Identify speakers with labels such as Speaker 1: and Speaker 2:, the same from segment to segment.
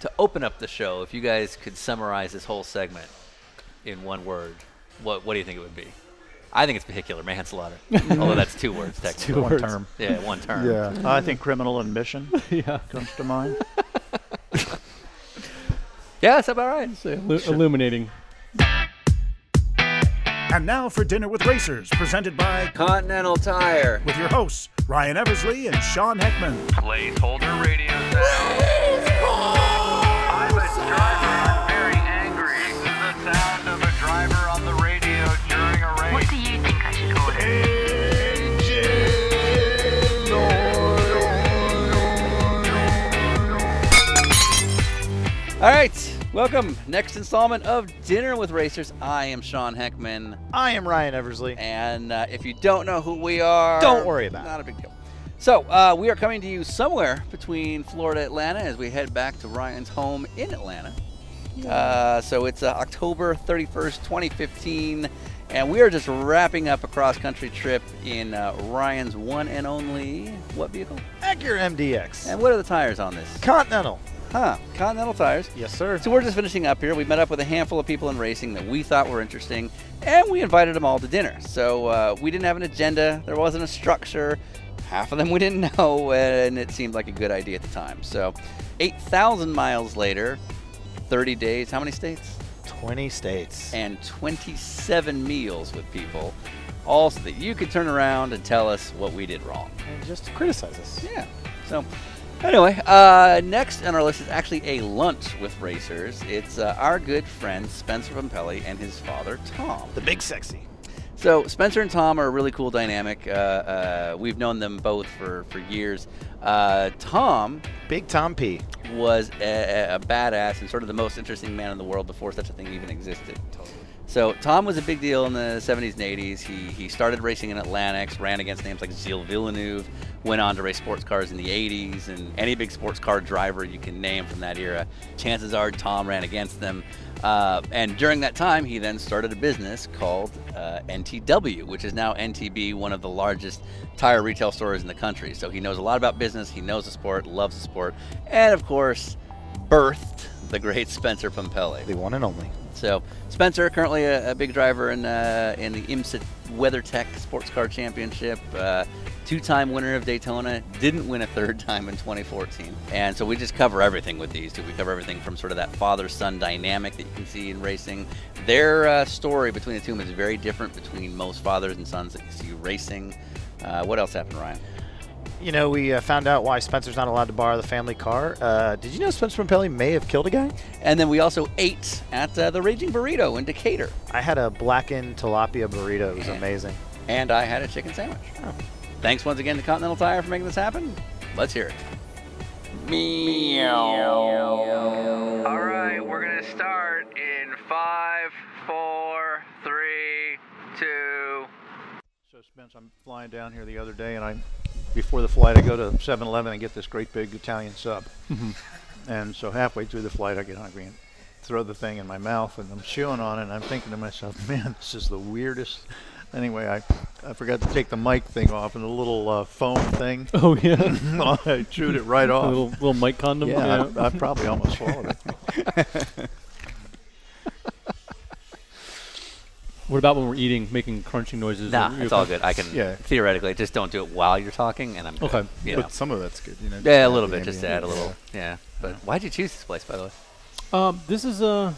Speaker 1: to open up the show, if you guys could summarize this whole segment in one word, what what do you think it would be? I think it's vehicular manslaughter, although that's two words technically.
Speaker 2: two
Speaker 3: One
Speaker 2: words.
Speaker 3: term.
Speaker 1: Yeah, one term.
Speaker 3: Yeah.
Speaker 2: Uh, I think criminal admission
Speaker 3: yeah.
Speaker 2: comes to mind.
Speaker 1: Yeah, that's about right.
Speaker 3: So, illu- illuminating.
Speaker 4: And now for Dinner with Racers, presented by
Speaker 1: Continental Tire.
Speaker 4: with your hosts Ryan Eversley and Sean Heckman.
Speaker 5: Placeholder radio sound.
Speaker 1: All right, welcome. Next installment of Dinner with Racers. I am Sean Heckman,
Speaker 2: I am Ryan Eversley.
Speaker 1: and uh, if you don't know who we are,
Speaker 2: Don't worry about it.
Speaker 1: Not a big deal. So uh, we are coming to you somewhere between Florida Atlanta as we head back to Ryan's home in Atlanta. Uh, so it's uh, October 31st, 2015, and we are just wrapping up a cross-country trip in uh, Ryan's one and only what vehicle?
Speaker 2: Acura MDX.
Speaker 1: And what are the tires on this?
Speaker 2: Continental.
Speaker 1: Huh? Continental tires.
Speaker 2: Yes, sir.
Speaker 1: So we're just finishing up here. We met up with a handful of people in racing that we thought were interesting, and we invited them all to dinner. So uh, we didn't have an agenda. There wasn't a structure. Half of them we didn't know, and it seemed like a good idea at the time. So, 8,000 miles later, 30 days. How many states?
Speaker 2: 20 states.
Speaker 1: And 27 meals with people, all so that you could turn around and tell us what we did wrong.
Speaker 2: And just criticize us.
Speaker 1: Yeah. So, anyway, uh, next on our list is actually a lunch with racers. It's uh, our good friend Spencer Pumpelly and his father Tom.
Speaker 2: The big sexy.
Speaker 1: So Spencer and Tom are a really cool dynamic. Uh, uh, we've known them both for for years. Uh, Tom
Speaker 2: Big Tom P.
Speaker 1: was a, a badass and sort of the most interesting man in the world before such a thing even existed. So Tom was a big deal in the 70s and 80s. He he started racing in Atlantics, ran against names like Gilles Villeneuve, went on to race sports cars in the 80s, and any big sports car driver you can name from that era. Chances are Tom ran against them. Uh, and during that time, he then started a business called uh, NTW, which is now NTB, one of the largest tire retail stores in the country. So he knows a lot about business. He knows the sport, loves the sport, and of course, birthed the great Spencer Pumpelly.
Speaker 2: The one and only.
Speaker 1: So Spencer, currently a, a big driver in uh, in the IMSA WeatherTech Sports Car Championship, uh, two-time winner of Daytona. Didn't win a third time in 2014. And so we just cover everything with these two. We cover everything from sort of that father-son dynamic that you can see in racing. Their uh, story between the two is very different between most fathers and sons that you see racing. Uh, what else happened, Ryan?
Speaker 2: You know, we uh, found out why Spencer's not allowed to borrow the family car. Uh, did you know Spencer Pumpelly may have killed a guy?
Speaker 1: And then we also ate at uh, the Raging Burrito in Decatur.
Speaker 2: I had a blackened tilapia burrito. It was amazing.
Speaker 1: and I had a chicken sandwich.
Speaker 2: Oh.
Speaker 1: Thanks once again to Continental Tire for making this happen. Let's hear it. Meow.
Speaker 5: All right, we're gonna start in five, four, three, two.
Speaker 6: So Spence, I'm flying down here the other day, and I, before the flight, I go to 7-Eleven and get this great big Italian sub. and so halfway through the flight, I get hungry and throw the thing in my mouth, and I'm chewing on it, and I'm thinking to myself, man, this is the weirdest. Anyway, I, I forgot to take the mic thing off, and the little uh, foam thing,
Speaker 3: Oh yeah.
Speaker 6: I chewed it right
Speaker 3: a
Speaker 6: off.
Speaker 3: little little mic condom.
Speaker 6: yeah, I, I probably almost swallowed it.
Speaker 3: What about when we're eating, making crunching noises?
Speaker 1: Nah, it's all good. I can
Speaker 3: Yeah.
Speaker 1: theoretically just don't do it while you're talking, and I'm good,
Speaker 3: Okay.
Speaker 1: You know.
Speaker 3: But
Speaker 7: some of that's good, you know.
Speaker 1: yeah, a little bit, just to add a little. Yeah. But why'd you choose this place, by the way?
Speaker 3: Um, this is a,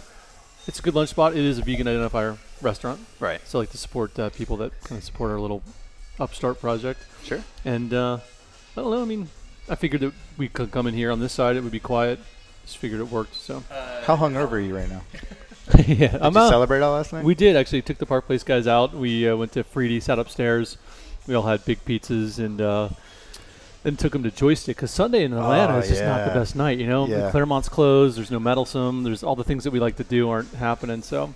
Speaker 3: it's a good lunch spot. It is a vegan identifier restaurant.
Speaker 1: Right.
Speaker 3: So I like to support uh, people that kind of support our little upstart project.
Speaker 1: Sure.
Speaker 3: And uh, I don't know. I mean, I figured that we could come in here on this side. It would be quiet. Just figured it worked. So.
Speaker 7: How hungover are you right now?
Speaker 3: yeah,
Speaker 7: Did
Speaker 3: I'm
Speaker 7: you
Speaker 3: out.
Speaker 7: celebrate all last night?
Speaker 3: We did actually. Took the Park Place guys out. We uh, went to Freedy, sat upstairs. We all had big pizzas and uh, then took them to Joystick because Sunday in Atlanta
Speaker 7: Oh,
Speaker 3: is just not the best night. You know,
Speaker 7: Yeah.
Speaker 3: Clermont's closed. There's no Meddlesome. There's all the things that we like to do aren't happening. So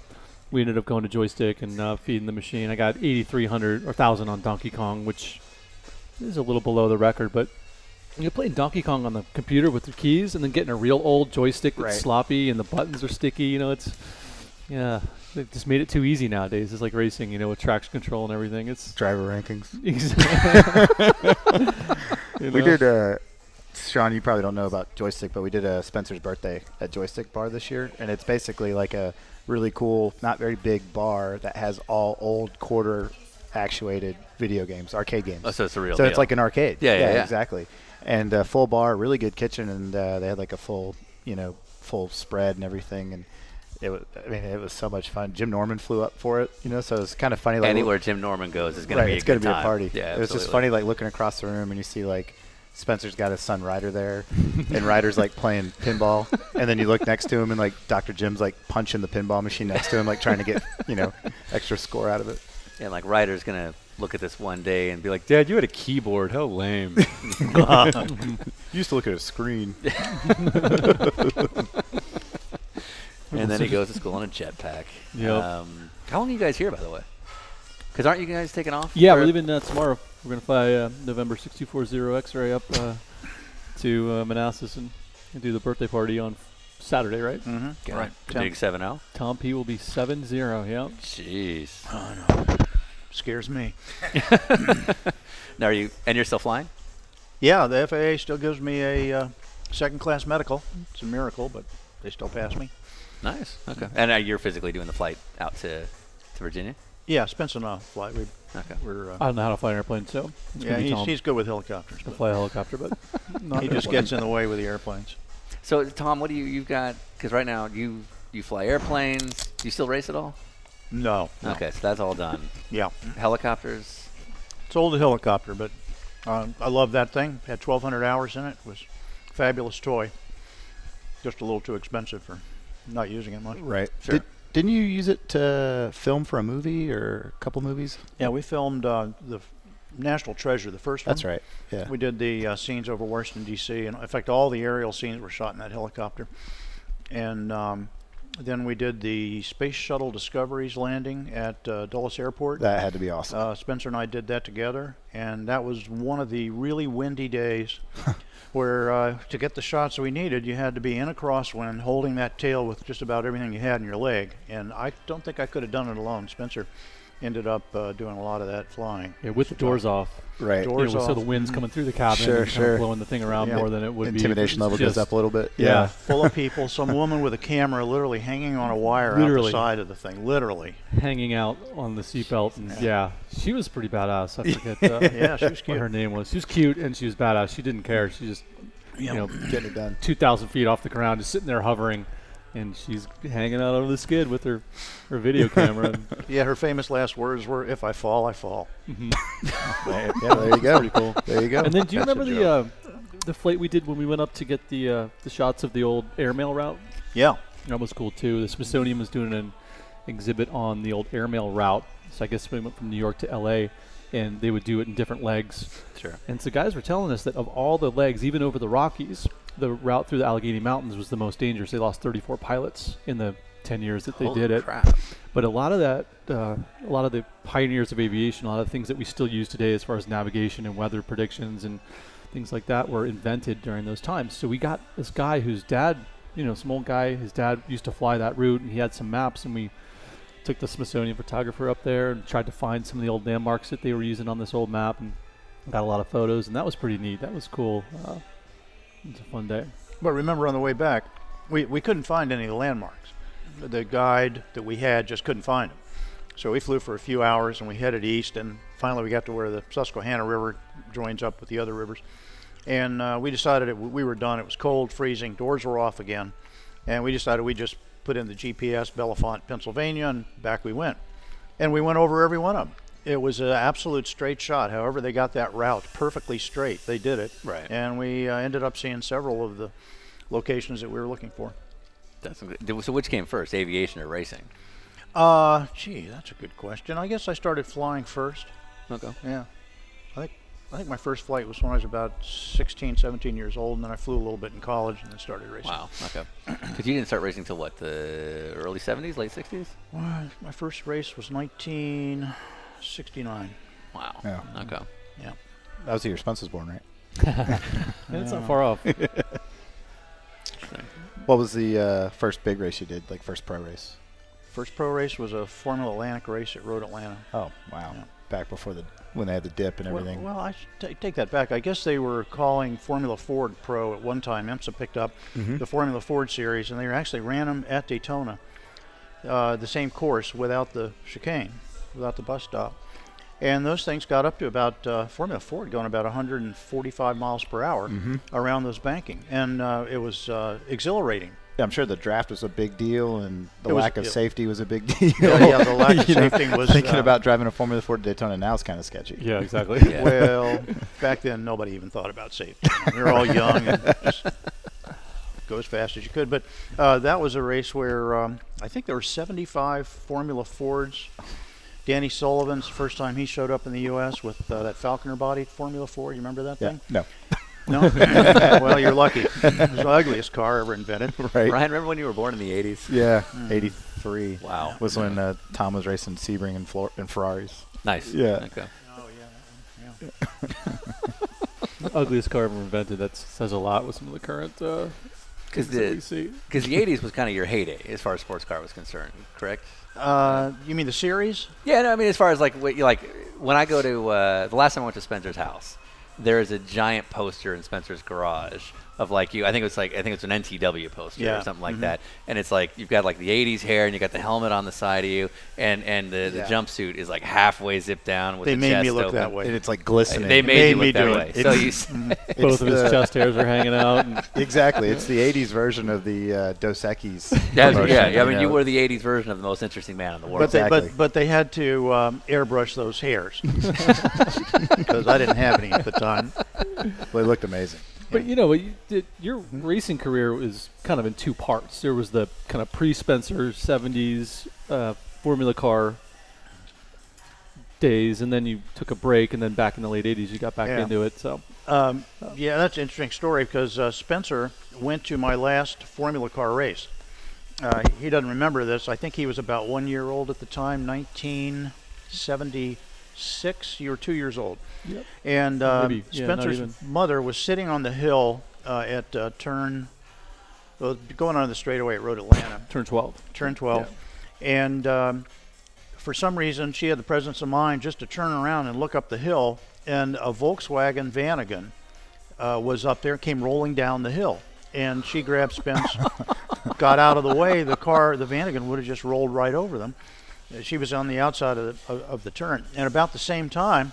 Speaker 3: we ended up going to Joystick and uh, feeding the machine. I got 8,300 or 1,000 on Donkey Kong, which is a little below the record, but. You're playing Donkey Kong on the computer with the keys, and then getting a real old joystick that's
Speaker 7: Right.
Speaker 3: sloppy, and the buttons are sticky. You know, it's yeah, they've just made it too easy nowadays. It's like racing, you know, with traction control and everything. It's
Speaker 7: Driver rankings.
Speaker 3: exactly.
Speaker 7: We did. Uh,
Speaker 2: Sean, you probably don't know about joystick, but we did a Spencer's birthday at Joystick Bar this year, and it's basically like a really cool, not very big bar that has all old quarter actuated video games, arcade games.
Speaker 1: Oh, so it's a real
Speaker 2: So it's
Speaker 1: deal.
Speaker 2: like an arcade.
Speaker 1: Yeah, yeah, yeah.
Speaker 2: exactly. And uh, full bar, really good kitchen, and uh, they had like a full, you know, full spread and everything, and it was. I mean, it was so much fun. Jim Norman flew up for it, you know, so it was kind of funny. Like
Speaker 1: Anywhere Jim Norman goes is going
Speaker 2: right,
Speaker 1: to be
Speaker 2: it's
Speaker 1: a
Speaker 2: gonna
Speaker 1: good
Speaker 2: be a party.
Speaker 1: Yeah,
Speaker 2: it was just funny, like looking across the room and you see like Spencer's got his son Ryder there, and Ryder's like playing pinball, and then you look next to him and like Dr. Jim's like punching the pinball machine next to him, like trying to get you know extra score out of it.
Speaker 1: And like Ryder's going to look at this one day and be like,
Speaker 3: Dad, you had a keyboard. How lame.
Speaker 2: You used to look at a screen.
Speaker 1: and then he goes to school on a jetpack.
Speaker 3: Yep.
Speaker 1: Um, how long are you guys here, by the way? Because aren't you guys taking off?
Speaker 3: yeah, we're leaving uh, tomorrow. We're going to fly uh, November 640 X-ray up uh, to uh, Manassas and, and do the birthday party on Saturday, right?
Speaker 6: Mm-hmm.
Speaker 1: Okay.
Speaker 6: Right.
Speaker 1: The
Speaker 6: Temp-
Speaker 1: Big 7 0?
Speaker 3: Tom P will be 7-0, yeah.
Speaker 1: Jeez.
Speaker 6: Oh, no. Scares me.
Speaker 1: Now, are you, and you're still flying?
Speaker 6: Yeah, the FAA still gives me a uh, second class medical. It's a miracle, but they still pass me.
Speaker 1: Nice. Okay. And uh, you're physically doing the flight out to, to Virginia?
Speaker 6: Yeah, Spencer and I fly. We,
Speaker 1: Okay.
Speaker 6: we're, uh,
Speaker 3: I don't know how to fly an airplane, so
Speaker 6: yeah, he's, he's good with helicopters.
Speaker 3: to
Speaker 6: but
Speaker 3: fly a helicopter, but not
Speaker 6: he just gets in the way with the airplanes.
Speaker 1: So, Tom, what do you, you've got, because right now you, you fly airplanes. Do you still race at all?
Speaker 6: No. no.
Speaker 1: Okay, so that's all done.
Speaker 6: Yeah.
Speaker 1: Helicopters?
Speaker 6: It's old helicopter, but uh, I love that thing. Had 1,200 hours in it. It was a fabulous toy. Just a little too expensive for not using it much.
Speaker 2: Right.
Speaker 1: Sure.
Speaker 2: Did, didn't you use it to film for a movie or a couple movies?
Speaker 6: Yeah, we filmed uh, the National Treasure, the first
Speaker 2: That's
Speaker 6: one.
Speaker 2: That's right. Yeah.
Speaker 6: We did the uh, scenes over Washington D.C. and in fact, all the aerial scenes were shot in that helicopter. And um, then we did the Space Shuttle Discovery's landing at uh, Dulles Airport.
Speaker 2: that had to be awesome.
Speaker 6: Uh, Spencer and I did that together, and that was one of the really windy days where uh, to get the shots we needed, you had to be in a crosswind holding that tail with just about everything you had in your leg. And I don't think I could have done it alone. Spencer ended up uh, doing a lot of that flying.
Speaker 3: Yeah, with the doors off.
Speaker 2: right.
Speaker 6: door-
Speaker 3: You know,
Speaker 6: Doors
Speaker 3: so the
Speaker 6: off.
Speaker 3: wind's coming through the cabin
Speaker 2: Sure,
Speaker 3: and
Speaker 2: sure.
Speaker 3: blowing the thing around
Speaker 6: Yeah.
Speaker 3: more than it would be.
Speaker 2: Intimidation
Speaker 3: it's
Speaker 2: level goes up a little bit.
Speaker 3: Yeah.
Speaker 6: Full of people, some woman with a camera literally hanging on a wire out
Speaker 3: Literally.
Speaker 6: the side of the thing. Literally.
Speaker 3: hanging out on the seatbelt, and yeah. she was pretty badass. I forget uh,
Speaker 6: Yeah, she was
Speaker 3: what
Speaker 6: cute.
Speaker 3: her name was. She was cute and she was badass. She didn't care. She just, you know,
Speaker 2: Getting it done.
Speaker 3: two thousand feet off the ground, just sitting there hovering, and she's hanging out over the skid with her, her video camera.
Speaker 6: Yeah, her famous last words were, "If I fall, I fall."
Speaker 2: yeah, there you go.
Speaker 3: pretty cool.
Speaker 2: There you go.
Speaker 3: And then, do you
Speaker 6: That's
Speaker 3: remember the uh, the flight we did when we went up to get the uh, the shots of the old airmail route?
Speaker 6: Yeah.
Speaker 3: That was cool too. The Smithsonian was doing an exhibit on the old airmail route. So I guess we went from New York to L.A. and they would do it in different legs.
Speaker 1: Sure.
Speaker 3: And so guys were telling us that of all the legs, even over the Rockies, the route through the Allegheny Mountains was the most dangerous. They lost 34 pilots in the 10 years that they
Speaker 1: Holy
Speaker 3: did it.
Speaker 1: crap.
Speaker 3: But a lot of that, uh, a lot of the pioneers of aviation, a lot of things that we still use today as far as navigation and weather predictions and things like that were invented during those times. So we got this guy whose dad, you know, some old guy, his dad used to fly that route and he had some maps and we took the Smithsonian photographer up there and tried to find some of the old landmarks that they were using on this old map and got a lot of photos and that was pretty neat. That was cool. Uh, it was a fun day.
Speaker 6: But remember, on the way back, we, we couldn't find any landmarks. The guide that we had just couldn't find them. So we flew for a few hours and we headed east, and finally we got to where the Susquehanna River joins up with the other rivers. And uh, we decided it, we were done. It was cold, freezing, doors were off again. And we decided we just put in the GPS, Bellefonte, Pennsylvania, and back we went. And we went over every one of them. It was an absolute straight shot. However, they got that route perfectly straight. They did it.
Speaker 1: Right.
Speaker 6: And we uh, ended up seeing several of the locations that we were looking for.
Speaker 1: That's. So which came first, aviation or racing?
Speaker 6: Uh, gee, that's a good question. I guess I started flying first.
Speaker 1: Okay.
Speaker 6: Yeah. I think I think my first flight was when I was about 16, 17 years old, and then I flew a little bit in college and then started racing.
Speaker 1: Wow. Okay. Because you didn't start racing till what, the early 70s, late 60s?
Speaker 6: Well, my first race was 1969.
Speaker 1: Wow.
Speaker 2: Yeah.
Speaker 1: Okay. Yeah.
Speaker 2: That was the year Spence was born, right?
Speaker 3: That's not far off.
Speaker 2: What was the uh, first big race you did? Like first pro race?
Speaker 6: First pro race was a Formula Atlantic race at Road Atlanta.
Speaker 2: Oh wow!
Speaker 6: Yeah.
Speaker 2: Back before the when they had the dip and everything.
Speaker 6: well, I should ta- take that back. I guess they were calling Formula Ford Pro at one time. IMSA picked up
Speaker 2: Mm-hmm.
Speaker 6: the Formula Ford series, and they actually ran them at Daytona, uh, the same course without the chicane, without the bus stop. And those things got up to about uh, Formula Ford going about 145 miles per hour
Speaker 2: Mm-hmm.
Speaker 6: around those banking, and uh, it was uh, exhilarating.
Speaker 2: Yeah, I'm sure the draft was a big deal, and the
Speaker 6: It was-
Speaker 2: lack of
Speaker 6: it-
Speaker 2: safety was a big deal.
Speaker 6: Yeah, yeah, the lack of
Speaker 2: You know,
Speaker 6: safety was,
Speaker 2: thinking
Speaker 6: uh,
Speaker 2: about driving a Formula Ford Daytona now is kind of sketchy.
Speaker 3: Yeah, exactly.
Speaker 1: Yeah.
Speaker 6: Well, back then nobody even thought about safety. We were all young and just go as fast as you could. But uh, that was a race where um, I think there were 75 Formula Fords. Danny Sullivan's first time he showed up in the U.S. with uh, that Falconer body Formula Ford. You remember that
Speaker 2: Yeah.
Speaker 6: thing?
Speaker 2: No.
Speaker 6: No. well, you're lucky. It was the ugliest car ever invented.
Speaker 2: Right.
Speaker 1: Ryan, remember when you were born in the 80s?
Speaker 2: Yeah.
Speaker 6: Mm.
Speaker 2: 83.
Speaker 1: Wow.
Speaker 2: Was when uh, Tom was racing Sebring and, Flor- and Ferraris.
Speaker 1: Nice.
Speaker 2: Yeah.
Speaker 1: Okay.
Speaker 6: Oh yeah. yeah.
Speaker 3: Ugliest car ever invented. That says a lot with some of the current uh,
Speaker 1: Because
Speaker 3: things that we
Speaker 1: the, cause the 80s was kind of your heyday as far as sports car was concerned, correct?
Speaker 6: Uh, you mean the series?
Speaker 1: Yeah, no, I mean as far as like what you like when I go to uh, the last time I went to Spencer's house, there is a giant poster in Spencer's garage of like you. I think it was like I think it's an NTW poster
Speaker 6: Yeah,
Speaker 1: or something like
Speaker 6: mhm.
Speaker 1: that, and it's like you've got like the '80s hair and you got the helmet on the side of you, and and the, the
Speaker 2: Yeah.
Speaker 1: jumpsuit is like halfway zipped down with
Speaker 6: They
Speaker 1: the
Speaker 6: made me look
Speaker 1: open.
Speaker 6: that way.
Speaker 2: And it's like glistening.
Speaker 1: They made,
Speaker 6: Made
Speaker 1: you
Speaker 6: me
Speaker 1: look that
Speaker 6: do
Speaker 1: way.
Speaker 6: it.
Speaker 1: So
Speaker 2: It's-
Speaker 1: you,
Speaker 3: Both of his chest hairs are hanging out.
Speaker 2: Exactly. It's the 80s version of the uh, Dos Equis.
Speaker 1: yeah,
Speaker 2: promotion,
Speaker 1: yeah, yeah. I mean, you
Speaker 2: know.
Speaker 1: were the '80s version of the most interesting man in the world.
Speaker 6: But they, but but they had to um, airbrush those hairs because I didn't have any at the time.
Speaker 2: Well, it looked amazing.
Speaker 3: But you know, you did, your racing career was kind of in two parts. There was the kind of pre-Spencer '70s uh, Formula car days, and then you took a break, and then back in the late '80s, you got back
Speaker 6: Yeah.
Speaker 3: into it. So
Speaker 6: Um, yeah, that's an interesting story because uh, Spencer went to my last Formula car race. Uh, he doesn't remember this. I think he was about one year old at the time, 1976. You were two years old.
Speaker 3: Yep.
Speaker 6: And uh,
Speaker 3: Maybe, yeah,
Speaker 6: Spencer's mother was sitting on the hill uh, at uh, turn, well, going on the straightaway at Road Atlanta.
Speaker 3: turn 12.
Speaker 6: turn 12. And um, for some reason, she had the presence of mind just to turn around and look up the hill, and a Volkswagen Vanagon uh, was up there, came rolling down the hill. And she grabbed Spence, got out of the way. The car, the Vanagon, would have just rolled right over them. She was on the outside of the, of, the turn. And about the same time,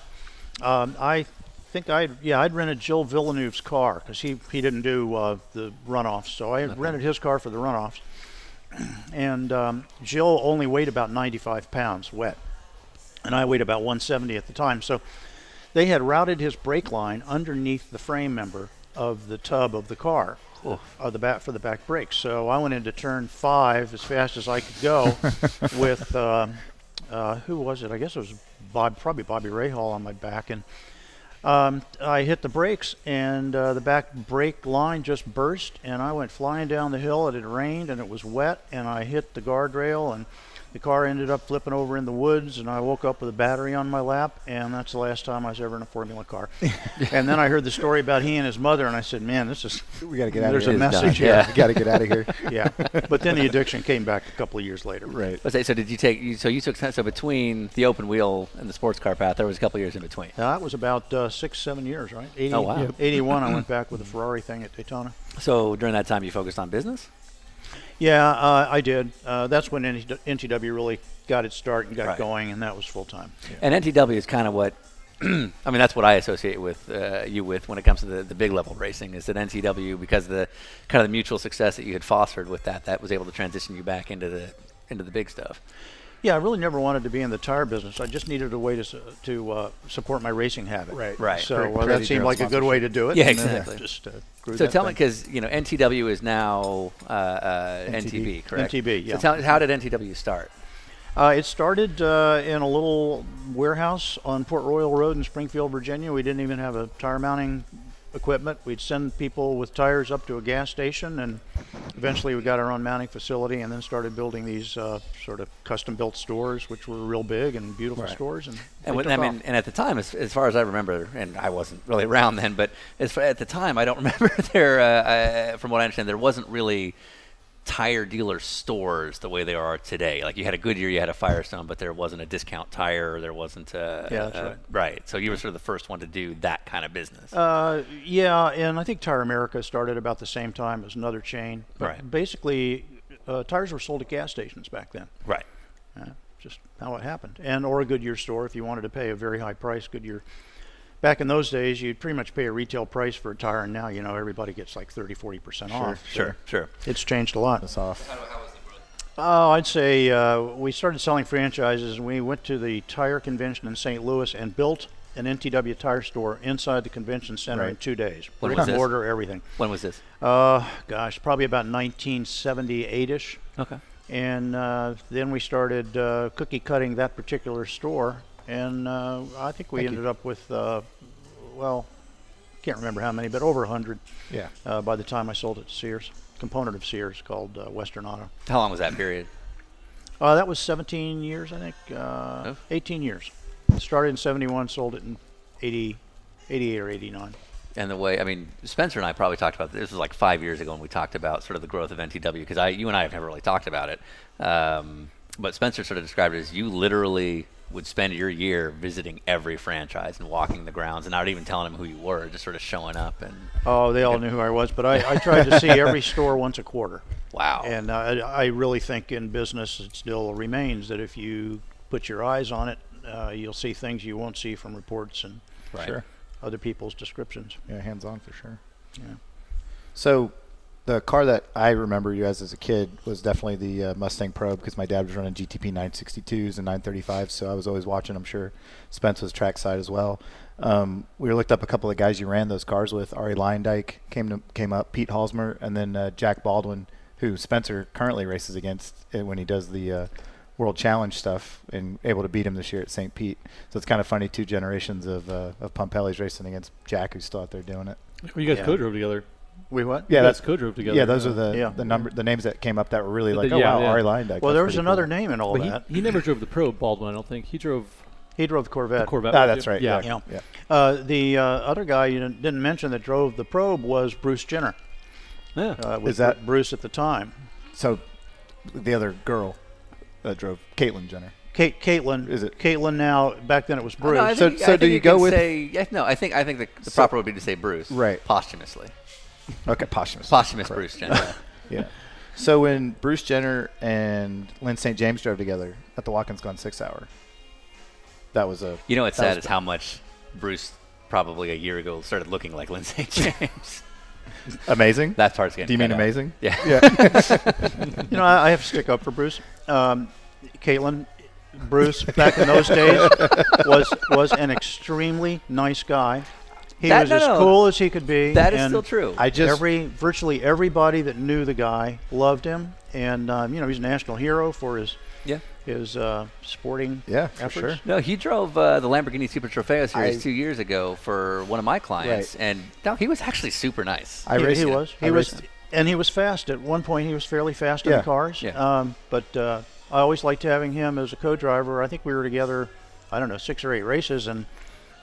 Speaker 6: um, I think I yeah I'd rented Gilles Villeneuve's car because he he didn't do uh, the runoffs, so I rented his car for the runoffs. And um, Gilles only weighed about 95 pounds wet, and I weighed about 170 at the time. So they had routed his brake line underneath the frame member of the tub of the car. Of the back for the back brakes. So I went into turn five as fast as I could go, with um uh, who was it? I guess it was Bob, probably Bobby Rahal on my back, and um, I hit the brakes, and uh, the back brake line just burst, and I went flying down the hill. It had rained, and it was wet, and I hit the guardrail, and the car ended up flipping over in the woods, and I woke up with a battery on my lap, and that's the last time I was ever in a Formula car. and then I heard the story about he and his mother, and I said, "Man, this is
Speaker 2: We got to get out of
Speaker 6: a
Speaker 2: here.
Speaker 1: It's
Speaker 6: message
Speaker 1: done.
Speaker 6: here."
Speaker 1: Yeah.
Speaker 2: We got to get out of here.
Speaker 6: yeah. But then the addiction came back a couple of years later.
Speaker 2: right.
Speaker 1: Let's say, so did you take? So you took so between the open wheel and the sports car path, there was a couple of years in between.
Speaker 6: That was about uh, six, seven years, right? 80,
Speaker 1: Oh, wow. Yep.
Speaker 6: 81, I went back with the Ferrari thing at Daytona.
Speaker 1: So during that time, you focused on business.
Speaker 6: Yeah, uh, I did. Uh, that's when NTW really got its start and got
Speaker 1: Right.
Speaker 6: going, and that was full time.
Speaker 1: And NTW is kind of what, I mean, that's what I associate with uh, you with when it comes to the, the big level racing. Is that NTW because of the kind of the mutual success that you had fostered with that, that was able to transition you back into the into the big stuff.
Speaker 6: Yeah, I really never wanted to be in the tire business. I just needed a way to s- to uh, support my racing habit.
Speaker 2: Right.
Speaker 1: Right.
Speaker 6: So
Speaker 2: Pretty-
Speaker 6: uh, that seemed like a good way to do it.
Speaker 1: Yeah, exactly.
Speaker 6: just uh, grew
Speaker 1: So
Speaker 6: that
Speaker 1: tell me, because you know NTW is now uh, uh, NTB, correct?
Speaker 6: NTB, yeah.
Speaker 1: So tell, how did NTW start?
Speaker 6: Uh, it started uh, in a little warehouse on Port Royal Road in Springfield, Virginia. We didn't even have a tire mounting equipment. We'd send people with tires up to a gas station, and eventually we got our own mounting facility, and then started building these uh, sort of custom-built stores, which were real big and beautiful
Speaker 1: Right.
Speaker 6: stores. And,
Speaker 1: And
Speaker 6: took
Speaker 1: I mean,
Speaker 6: off.
Speaker 1: and at the time, as, as far as I remember, and I wasn't really around then, but as far, at the time, I don't remember there. Uh, uh, from what I understand, there wasn't really tire dealer stores the way they are today. Like you had a Goodyear, you had a Firestone, but there wasn't a discount tire. There wasn't a
Speaker 6: Yeah,
Speaker 1: a-
Speaker 6: right.
Speaker 1: right. So you were sort of the first one to do that kind of business.
Speaker 6: Uh, yeah, and I think Tire America started about the same time as another chain. But
Speaker 1: Right.
Speaker 6: Basically, uh, tires were sold at gas stations back then.
Speaker 1: right.
Speaker 6: Uh, just how it happened. And or a Goodyear store if you wanted to pay a very high price. Goodyear. Back in those days, you'd pretty much pay a retail price for a tire, and now you know everybody gets like 30, 40 percent off. So
Speaker 1: Sure. Sure.
Speaker 6: It's changed a lot.
Speaker 2: That's off.
Speaker 6: Oh, I'd say uh, we started selling franchises. and We went to the tire convention in St. Louis and built an NTW tire store inside the convention center in two days.
Speaker 1: When
Speaker 6: Brick
Speaker 1: was
Speaker 6: and
Speaker 1: this?
Speaker 6: mortar, everything.
Speaker 1: When was this?
Speaker 6: Uh, gosh, probably about 1978ish.
Speaker 1: Okay.
Speaker 6: And uh, then we started uh, cookie cutting that particular store, and uh, I think we
Speaker 2: Thank you.
Speaker 6: ended up with, uh, well, i can't remember how many, but over 100
Speaker 2: Yeah.
Speaker 6: uh, by the time I sold it to Sears. Component of Sears called uh, Western Auto.
Speaker 1: How long was that period?
Speaker 6: Uh, that was 17 years, I think. Uh,
Speaker 1: Oh.
Speaker 6: 18 years. Started in 71, sold it in 80, 88 or 89.
Speaker 1: And the way, I mean, Spencer and I probably talked about this. This was like five years ago when we talked about sort of the growth of NTW because I, you and I have never really talked about it. Um, but Spencer sort of described it as you literally would spend your year visiting every franchise and walking the grounds and not even telling them who you were, just sort of showing up and
Speaker 6: Oh, they all knew who I was, but I, I tried to see every store once a quarter.
Speaker 1: wow.
Speaker 6: And uh, I, I really think in business it still remains that if you put your eyes on it, uh, you'll see things you won't see from reports and
Speaker 1: right.
Speaker 2: Sure.
Speaker 6: other people's descriptions.
Speaker 2: Yeah, hands on for sure.
Speaker 6: Yeah.
Speaker 2: So, the car that I remember you as as a kid was definitely the uh, Mustang Probe because my dad was running GTP 962s and 935s, so I was always watching. I'm sure Spence was trackside as well. Um, we looked up a couple of guys you ran those cars with. Arie Luyendyk came to, came up, Pete Halsmer, and then uh, Jack Baldwin, who Spencer currently races against uh, when he does the uh, World Challenge stuff, and able to beat him this year at St. Pete. So it's kind of funny, two generations of uh, of Pumpellys racing against Jack, who's still out there doing it.
Speaker 3: Well, you guys
Speaker 6: Yeah.
Speaker 3: co-drove together.
Speaker 6: We what?
Speaker 2: Yeah, that's
Speaker 3: guys co-drove together.
Speaker 2: yeah, those are the
Speaker 6: Yeah.
Speaker 2: the number the names that came up that were really like,
Speaker 3: the-
Speaker 2: oh
Speaker 3: yeah,
Speaker 2: wow,
Speaker 3: yeah.
Speaker 2: Arie Luyendyk.
Speaker 6: Well, there was another
Speaker 2: cool.
Speaker 6: name in all
Speaker 3: But
Speaker 6: that.
Speaker 3: he never drove the Probe, Baldwin. I don't think he drove
Speaker 6: He drove the Corvette.
Speaker 3: the Corvette.
Speaker 2: Ah, that's right.
Speaker 3: Yeah.
Speaker 2: Yeah,
Speaker 6: Yeah.
Speaker 2: yeah.
Speaker 6: Uh, the uh, other guy you didn't didn't mention that drove the Probe was Bruce Jenner.
Speaker 3: Yeah.
Speaker 6: Uh, with
Speaker 2: Is that-
Speaker 6: Bruce at the time?
Speaker 2: So the other girl that drove Caitlyn Jenner.
Speaker 6: Kate, Caitlin.
Speaker 2: Is it-
Speaker 6: Caitlin now? Back then it was Bruce.
Speaker 1: I
Speaker 2: So-
Speaker 1: think,
Speaker 2: so
Speaker 1: I
Speaker 2: do
Speaker 1: think
Speaker 2: you go with-
Speaker 1: Say, yeah, no, I think I think the, the
Speaker 2: So-
Speaker 1: proper would be to say Bruce.
Speaker 2: Right.
Speaker 1: Posthumously.
Speaker 2: Okay, posthumous.
Speaker 1: Posthumous
Speaker 2: Correct.
Speaker 1: Bruce Jenner.
Speaker 2: Yeah. So when Bruce Jenner and Lyn St. James drove together at the Watkins Glen Six Hour, that was a
Speaker 1: You know what's
Speaker 2: That
Speaker 1: sad
Speaker 2: was
Speaker 1: is how much Bruce probably a year ago started looking like Lindsay James.
Speaker 2: amazing.
Speaker 1: that part's getting
Speaker 2: Do you mean
Speaker 1: out.
Speaker 2: amazing?
Speaker 1: Yeah.
Speaker 2: Yeah.
Speaker 6: you know, I, I have to stick up for Bruce. Um, Caitlin, Bruce, back in those days, was was an extremely nice guy. He
Speaker 1: That-
Speaker 6: was
Speaker 1: no,
Speaker 6: as
Speaker 1: no.
Speaker 6: cool as he could be.
Speaker 1: That is
Speaker 6: and
Speaker 1: still true.
Speaker 2: I just
Speaker 6: every virtually everybody that knew the guy loved him, and um, you know he's a national hero for his
Speaker 1: Yeah.
Speaker 6: his uh, sporting
Speaker 2: yeah, for
Speaker 6: efforts.
Speaker 2: sure.
Speaker 1: No, he drove uh, the Lamborghini Super Trofeo series
Speaker 2: I-
Speaker 1: two years ago for one of my clients, and no, he was actually super nice.
Speaker 2: I
Speaker 6: he,
Speaker 2: raced
Speaker 6: he
Speaker 2: it.
Speaker 6: was.
Speaker 2: I
Speaker 6: He was,
Speaker 2: raced
Speaker 6: and he was fast. At one point, he was fairly fast in the cars.
Speaker 1: Yeah.
Speaker 6: Um, but uh, I always liked having him as a co-driver. I think we were together, I don't know, six or eight races, and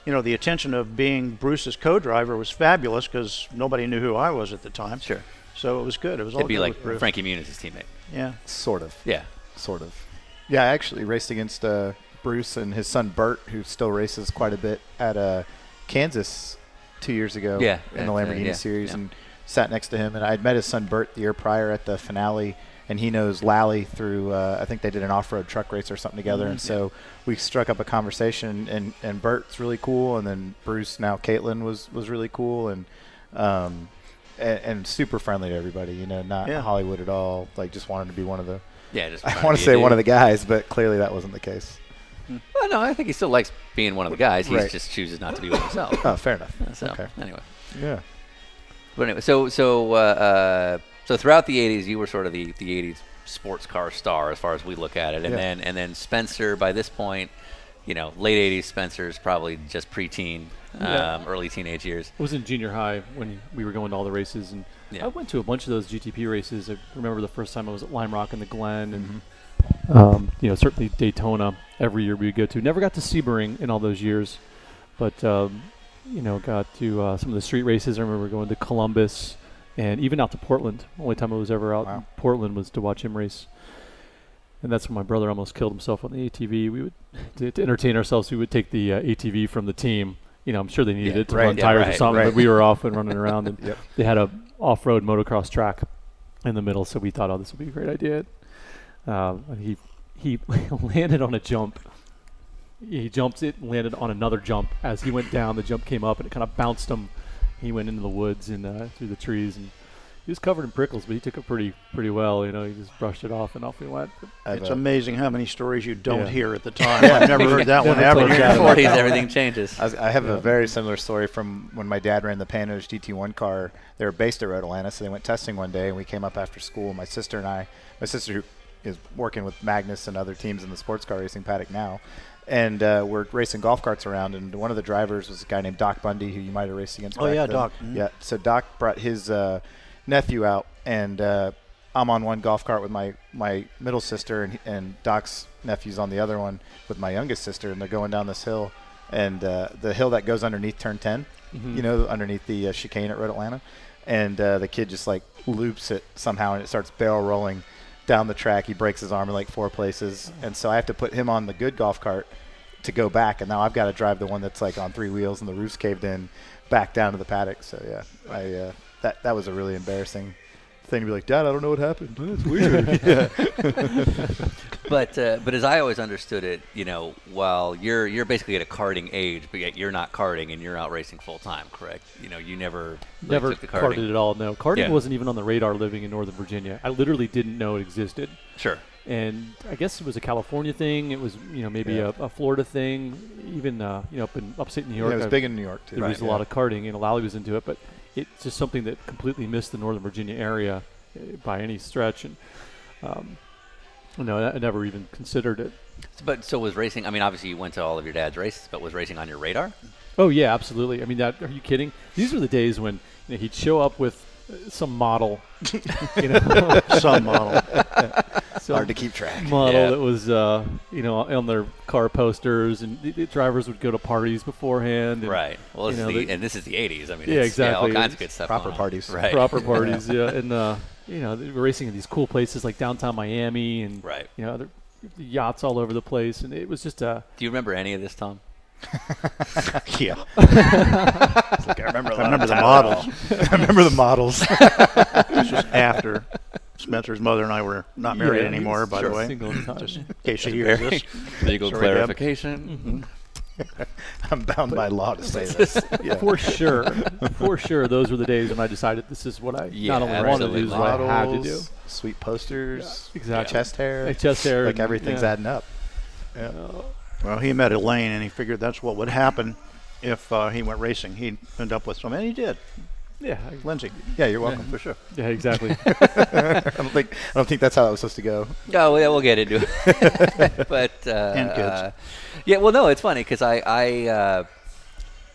Speaker 6: you know the attention of being Bruce's co-driver was fabulous because nobody knew who I was at the time.
Speaker 1: Sure,
Speaker 6: So it was good. It was all
Speaker 1: it'd be
Speaker 6: good
Speaker 1: like
Speaker 6: with Bruce.
Speaker 1: Frankie Muniz' teammate.
Speaker 6: Yeah.
Speaker 2: Sort of.
Speaker 1: Yeah,
Speaker 2: Sort of. Yeah, I actually raced against uh, Bruce and his son Burt, who still races quite a bit at uh, Kansas two years ago
Speaker 1: Yeah,
Speaker 2: in the
Speaker 1: yeah,
Speaker 2: Lamborghini
Speaker 1: yeah,
Speaker 2: series
Speaker 1: yeah.
Speaker 2: and sat next to him. And I'd met his son Burt the year prior at the finale, and he knows Lally through, uh, I think they did an off road truck race or something together.
Speaker 1: Mm-hmm.
Speaker 2: and so we struck up a conversation, and, and Burt's really cool. And then Bruce, now Caitlin, was, was really cool. And, um, and, and super friendly to everybody, you know, not
Speaker 6: Yeah.
Speaker 2: Hollywood at all. Like, just wanted to be one of the
Speaker 1: yeah. Just
Speaker 2: I want to say one of the guys, but clearly that wasn't the case.
Speaker 1: Well, no, I think he still likes being one of the guys. He
Speaker 2: Right.
Speaker 1: just chooses not to be one himself.
Speaker 2: Oh, fair enough.
Speaker 1: so
Speaker 2: okay.
Speaker 1: anyway,
Speaker 2: Yeah.
Speaker 1: but anyway, so so uh, uh, so throughout the '80s, you were sort of the the '80s sports car star as far as we look at it, and
Speaker 2: Yeah.
Speaker 1: then and then Spencer by this point, you know, late '80s Spencer's probably just preteen,
Speaker 3: Yeah.
Speaker 1: um, early teenage years.
Speaker 3: I was in junior high when we were going to all the races, and
Speaker 1: Yeah.
Speaker 3: I went to a bunch of those GTP races. I remember the first time I was at Lime Rock in the Glen, and
Speaker 1: Mm-hmm.
Speaker 3: um, you know certainly Daytona. Every year we would go to. Never got to Sebring in all those years, but um, you know got to uh, some of the street races. I remember going to Columbus and even out to Portland. Only time I was ever out in Portland was to watch him race. And that's when my brother almost killed himself on the ATV. We would to, to entertain ourselves. We would take the uh, ATV from the team. You know, I'm sure they needed
Speaker 1: Yeah,
Speaker 3: it to
Speaker 2: right,
Speaker 3: run
Speaker 1: yeah,
Speaker 3: tires or something,
Speaker 2: right.
Speaker 3: but we were off and running around, and
Speaker 2: Yep.
Speaker 3: they had a off-road motocross track in the middle. So we thought, oh, this would be a great idea. Uh, he he landed on a jump. He jumps it, and landed on another jump. As he went down, the jump came up and it kind of bounced him. He went into the woods and uh, through the trees, and he was covered in prickles, but he took it pretty pretty well. You know, he just brushed it off and off he went. But
Speaker 6: It's amazing how many stories you don't
Speaker 3: Yeah.
Speaker 6: hear at the time. I've never heard that one
Speaker 3: Never
Speaker 6: ever.
Speaker 3: told
Speaker 1: In
Speaker 3: Yeah.
Speaker 1: your 40s, everything changes.
Speaker 2: I, was, I have
Speaker 3: Yeah.
Speaker 2: a very similar story from when my dad ran the Panoz GT1 car. They were based at Road Atlanta, so they went testing one day, and we came up after school. My sister and I, my sister who is working with Magnus and other teams in the sports car racing paddock now, and uh, we're racing golf carts around. And one of the drivers was a guy named Doc Bundy, who you might have raced against.
Speaker 6: Oh, yeah,
Speaker 2: then.
Speaker 6: Doc. Mhm.
Speaker 2: Yeah. So Doc brought his uh, nephew out, and uh, I'm on one golf cart with my my middle sister, and and Doc's nephew's on the other one with my youngest sister, and they're going down this hill, and uh, the hill that goes underneath turn 10, you know, underneath the uh, chicane at Road Atlanta, and uh, the kid just like loops it somehow, and it starts barrel rolling down the track. He breaks his arm in like four places, and so I have to put him on the good golf cart to go back, and now I've got to drive the one that's like on three wheels and the roof's caved in back down to the paddock. So yeah, I uh, that that was a really embarrassing thing to be like, Dad, I don't know what happened. That's weird. yeah.
Speaker 1: But uh, but as I always understood it, you know, while you're you're basically at a karting age, but yet you're not karting and you're out racing full time, correct? You know, you never really
Speaker 3: never
Speaker 1: took the karting.
Speaker 3: karted at all. No, karting
Speaker 1: Yeah.
Speaker 3: wasn't even on the radar living in Northern Virginia. I literally didn't know it existed.
Speaker 1: Sure.
Speaker 3: and I guess it was a California thing. It was you know maybe
Speaker 2: Yeah.
Speaker 3: a, a Florida thing, even uh, you know up in upstate New
Speaker 2: Yeah,
Speaker 3: York.
Speaker 2: it was
Speaker 3: I-
Speaker 2: big in New York too.
Speaker 3: there was a lot of karting, and Lally was into it, but it's just something that completely missed the Northern Virginia area uh, by any stretch. And um, no, I I never even considered it.
Speaker 1: But so was racing. I mean, obviously you went to all of your dad's races, but was racing on your radar?
Speaker 3: Oh yeah, absolutely. I mean, that are you kidding? These were the days when you know, he'd show up with uh, some model, you know,
Speaker 6: Some model.
Speaker 3: some
Speaker 2: hard to keep track.
Speaker 3: model
Speaker 1: Yeah.
Speaker 3: that was uh, you know on their car posters, and the, the drivers would go to parties beforehand. And
Speaker 1: Right. Well, this
Speaker 3: you
Speaker 1: is
Speaker 3: know,
Speaker 1: the,
Speaker 3: they-
Speaker 1: and this is the '80s. I mean,
Speaker 3: Yeah,
Speaker 1: it's, all
Speaker 3: exactly.
Speaker 1: kinds of good stuff.
Speaker 2: Proper
Speaker 1: on.
Speaker 2: parties.
Speaker 1: Right.
Speaker 3: proper parties, yeah, and uh, you know they were racing in these cool places like downtown Miami, and
Speaker 1: Right.
Speaker 3: you know other yachts all over the place, and it was just uh,
Speaker 1: Do you remember any of this, Tom?
Speaker 6: yeah.
Speaker 2: It's like, I remember,
Speaker 6: I remember the models.
Speaker 2: I remember the models.
Speaker 6: This was just after Spencer's mother and I were not married
Speaker 3: yeah,
Speaker 6: anymore, by
Speaker 3: sure,
Speaker 6: the way.
Speaker 3: single.
Speaker 6: Just in case she hears this.
Speaker 1: Legal
Speaker 6: Sorry, Deb.
Speaker 1: clarification.
Speaker 2: I'm bound by law to say this. Yeah.
Speaker 3: For sure, for sure, those were the days when I decided this is what I
Speaker 1: Yeah,
Speaker 3: not only wanted to do, this is what I had to do.
Speaker 2: Sweet posters.
Speaker 3: Yeah, exactly.
Speaker 2: Chest hair.
Speaker 3: Like chest hair,
Speaker 2: Like
Speaker 3: and-
Speaker 2: everything's
Speaker 3: yeah.
Speaker 2: adding up. Yeah.
Speaker 6: Well, he met Elaine, and he figured that's what would happen if uh, he went racing. He'd end up with some, and he did.
Speaker 3: Yeah, I-
Speaker 6: Lindsay.
Speaker 2: Yeah, you're welcome for sure.
Speaker 3: yeah, exactly.
Speaker 2: I don't think I don't think that's how that was supposed to go.
Speaker 1: Oh, yeah, we'll get into it. but uh,
Speaker 6: And kids.
Speaker 1: uh, yeah, well, no, it's funny because I, I uh,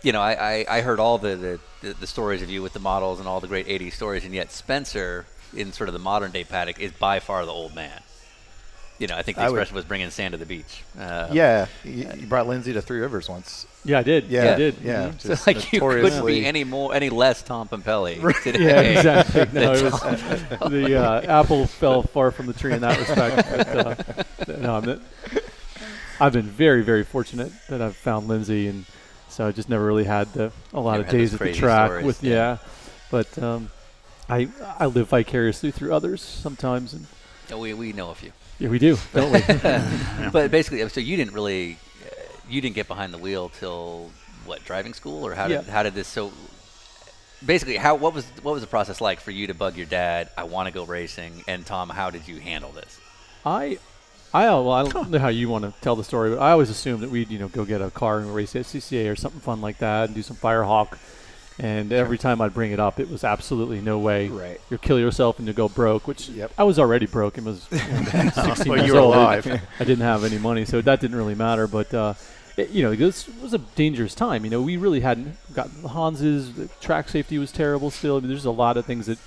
Speaker 1: you know, I, I, I heard all the, the, the, the stories of you with the models and all the great '80s stories, and yet Spencer, in sort of the modern day paddock, is by far the old man. You know, I think the
Speaker 2: I would-
Speaker 1: expression was bringing sand to the beach. Uh,
Speaker 2: yeah, you, you brought Lindsay to Three Rivers once.
Speaker 3: Yeah, I did.
Speaker 2: Yeah,
Speaker 3: I did.
Speaker 2: yeah.
Speaker 3: Mhm.
Speaker 1: So like you couldn't be any more, any less Tom Pumpelly today.
Speaker 3: Yeah, exactly. No, it was, the uh, apple fell far from the tree in that respect. But, uh, no, I'm, I've been very, very fortunate that I've found Lindsay, and so I just never really had the, a lot
Speaker 1: Never
Speaker 3: of days at the track
Speaker 1: stories,
Speaker 3: with
Speaker 1: yeah.
Speaker 3: yeah. But um, I I live vicariously through others sometimes, and
Speaker 1: Yeah, we, we know a few.
Speaker 3: Yeah, we do, don't we?
Speaker 1: But basically, so you didn't really, uh, you didn't get behind the wheel till what driving school, or how did
Speaker 3: Yeah.
Speaker 1: how did this so? Basically, how what was what was the process like for you to bug your dad? I want to go racing, and Tom, how did you handle this?
Speaker 3: I, I well, I don't know how you want to tell the story, but I always assumed that we'd you know go get a car and race at CCA or something fun like that and do some Firehawk. And every time I'd bring it up, it was absolutely no way.
Speaker 2: Right.
Speaker 3: You'll kill yourself and you'll go broke. Which
Speaker 2: Yep.
Speaker 3: I was already broke and was you know, 16
Speaker 6: Well,
Speaker 3: years
Speaker 6: you were
Speaker 3: old.
Speaker 6: alive.
Speaker 3: I didn't have any money, so that didn't really matter. But uh, it, you know, this was a dangerous time. You know, we really hadn't got the Hans's. The track safety was terrible still. I mean, there's a lot of things that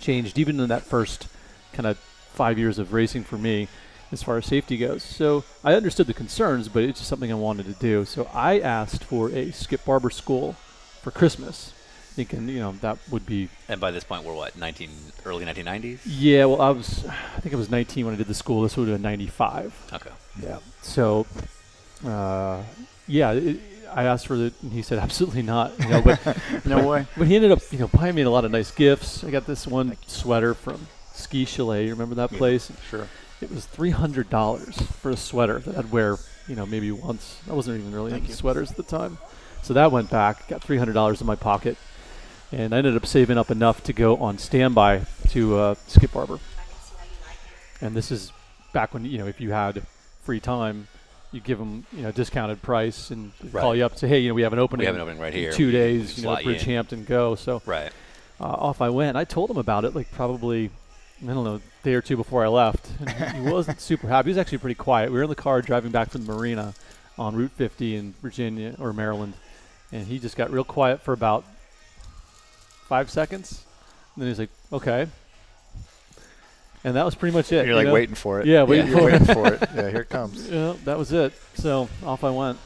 Speaker 3: changed, even in that first kind of five years of racing for me, as far as safety goes. So I understood the concerns, but it's just something I wanted to do. So I asked for a Skip Barber school for Christmas, thinking you know that would be
Speaker 1: And by this point, we're what 19 early 1990s.
Speaker 3: yeah. Well, I was I think I was 19 when I did the school. This would have been 95.
Speaker 1: Okay.
Speaker 3: Yeah. So, uh, yeah, it, I asked for the, and he said absolutely not. You know, but
Speaker 6: No way.
Speaker 3: but he ended up, you know, buying me a lot of nice gifts. I got this one sweater from Ski Chalet. You remember that place?
Speaker 6: Sure.
Speaker 3: It was three hundred dollars for a sweater that I'd wear, you know, maybe once. I wasn't even really into sweaters at the time, so that went back. Got three hundred dollars in my pocket, and I ended up saving up enough to go on standby to uh, Skip Barber. And this is back when you know if you had free time, you give them you know discounted price and they'd call you up and say, hey, you know, we have an opening.
Speaker 1: We have an opening right here.
Speaker 3: Two days, you know,
Speaker 1: slot you in.
Speaker 3: Bridgehampton, go. So
Speaker 1: Right.
Speaker 3: uh, off I went. I told him about it like probably I don't know a day or two before I left. He wasn't super happy. He was actually pretty quiet. We were in the car driving back from the marina on Route 50 in Virginia or Maryland, and he just got real quiet for about five seconds. And then he's like, "Okay," and that was pretty much it.
Speaker 2: You're
Speaker 3: you
Speaker 2: like
Speaker 3: know?
Speaker 2: waiting for it.
Speaker 3: Yeah, waiting
Speaker 2: You're
Speaker 3: for it.
Speaker 2: waiting for it. Yeah, here it comes.
Speaker 3: Yeah, that was it. So off I went.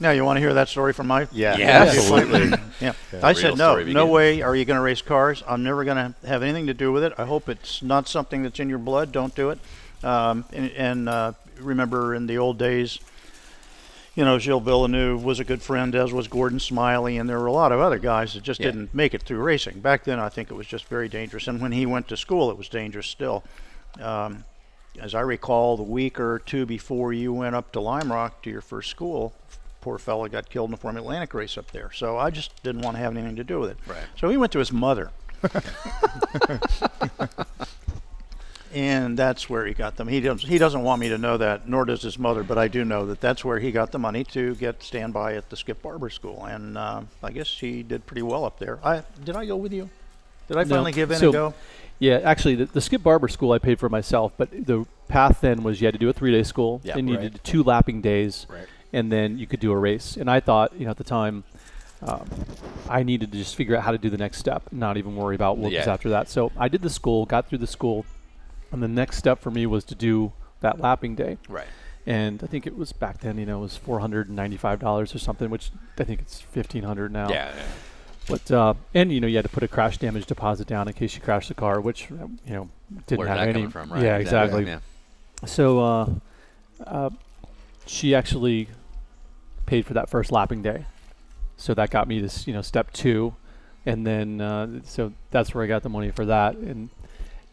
Speaker 6: Now you want to hear that story from my?
Speaker 2: Yeah,
Speaker 1: Yeah,
Speaker 2: absolutely.
Speaker 6: Yeah.
Speaker 2: Yeah.
Speaker 6: I said no.
Speaker 1: story
Speaker 6: No
Speaker 1: begins.
Speaker 6: way are you going to race cars. I'm never going to have anything to do with it. I hope it's not something that's in your blood. Don't do it. Um, and and uh, remember in the old days, you know, Gilles Villeneuve was a good friend, as was Gordon Smiley, and there were a lot of other guys that just
Speaker 1: Yeah.
Speaker 6: didn't make it through racing. Back then, I think it was just very dangerous. And when he went to school, it was dangerous still. Um, as I recall, the week or two before you went up to Lime Rock to your first school, poor fellow got killed in a Formula Atlantic race up there. So I just didn't want to have anything to do with it.
Speaker 1: Right.
Speaker 6: So he went to his mother. and that's where he got them. He doesn't, he doesn't want me to know that, nor does his mother, but I do know that that's where he got the money to get standby at the Skip Barber School. And uh, I guess he did pretty well up there. I Did I go with you? Did I
Speaker 3: No.
Speaker 6: finally give in
Speaker 3: So-
Speaker 6: and go?
Speaker 3: Yeah, actually, the, the Skip Barber school I paid for myself, but the path then was you had to do a three day school,
Speaker 1: Yeah,
Speaker 3: then you
Speaker 2: right.
Speaker 3: did two lapping days,
Speaker 2: Right.
Speaker 3: and then you could do a race. And I thought, you know, at the time, um, I needed to just figure out how to do the next step, not even worry about what was after that. So I did the school, got through the school, and the next step for me was to do that lapping day.
Speaker 1: Right.
Speaker 3: And I think it was back then, you know, it was four hundred and ninety-five dollars or something, which I think it's fifteen hundred now.
Speaker 1: Yeah. yeah.
Speaker 3: But uh, and you know you had to put a crash damage deposit down in case you crashed the car, which uh, you know didn't
Speaker 1: Where's
Speaker 3: have
Speaker 1: that
Speaker 3: any.
Speaker 1: from? Right.
Speaker 3: Yeah, exactly.
Speaker 1: Yeah.
Speaker 3: So uh, uh, she actually paid for that first lapping day, so that got me to you know step two, and then uh, so that's where I got the money for that, and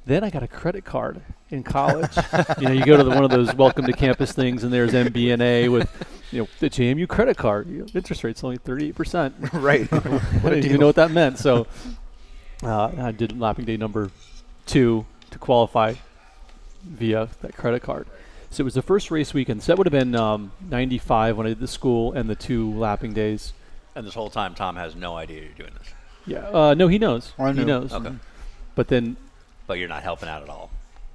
Speaker 3: then I got a credit card in college. you know, you go to the, one of those welcome to campus things, and there's MBNA with you know the JMU credit card. You know, interest rate's only thirty eight percent.
Speaker 2: right.
Speaker 3: I didn't even know what that meant. So uh, I did lapping day number two to qualify via that credit card. So it was the first race weekend. So that would have been um, 95 when I did the school and the two lapping days.
Speaker 1: And this whole time, Tom has no idea you're doing this,
Speaker 3: Yeah. Uh, no, he knows.
Speaker 6: I
Speaker 3: he
Speaker 6: knew.
Speaker 3: knows.
Speaker 1: Okay.
Speaker 3: But then,
Speaker 1: but you're not helping out at all.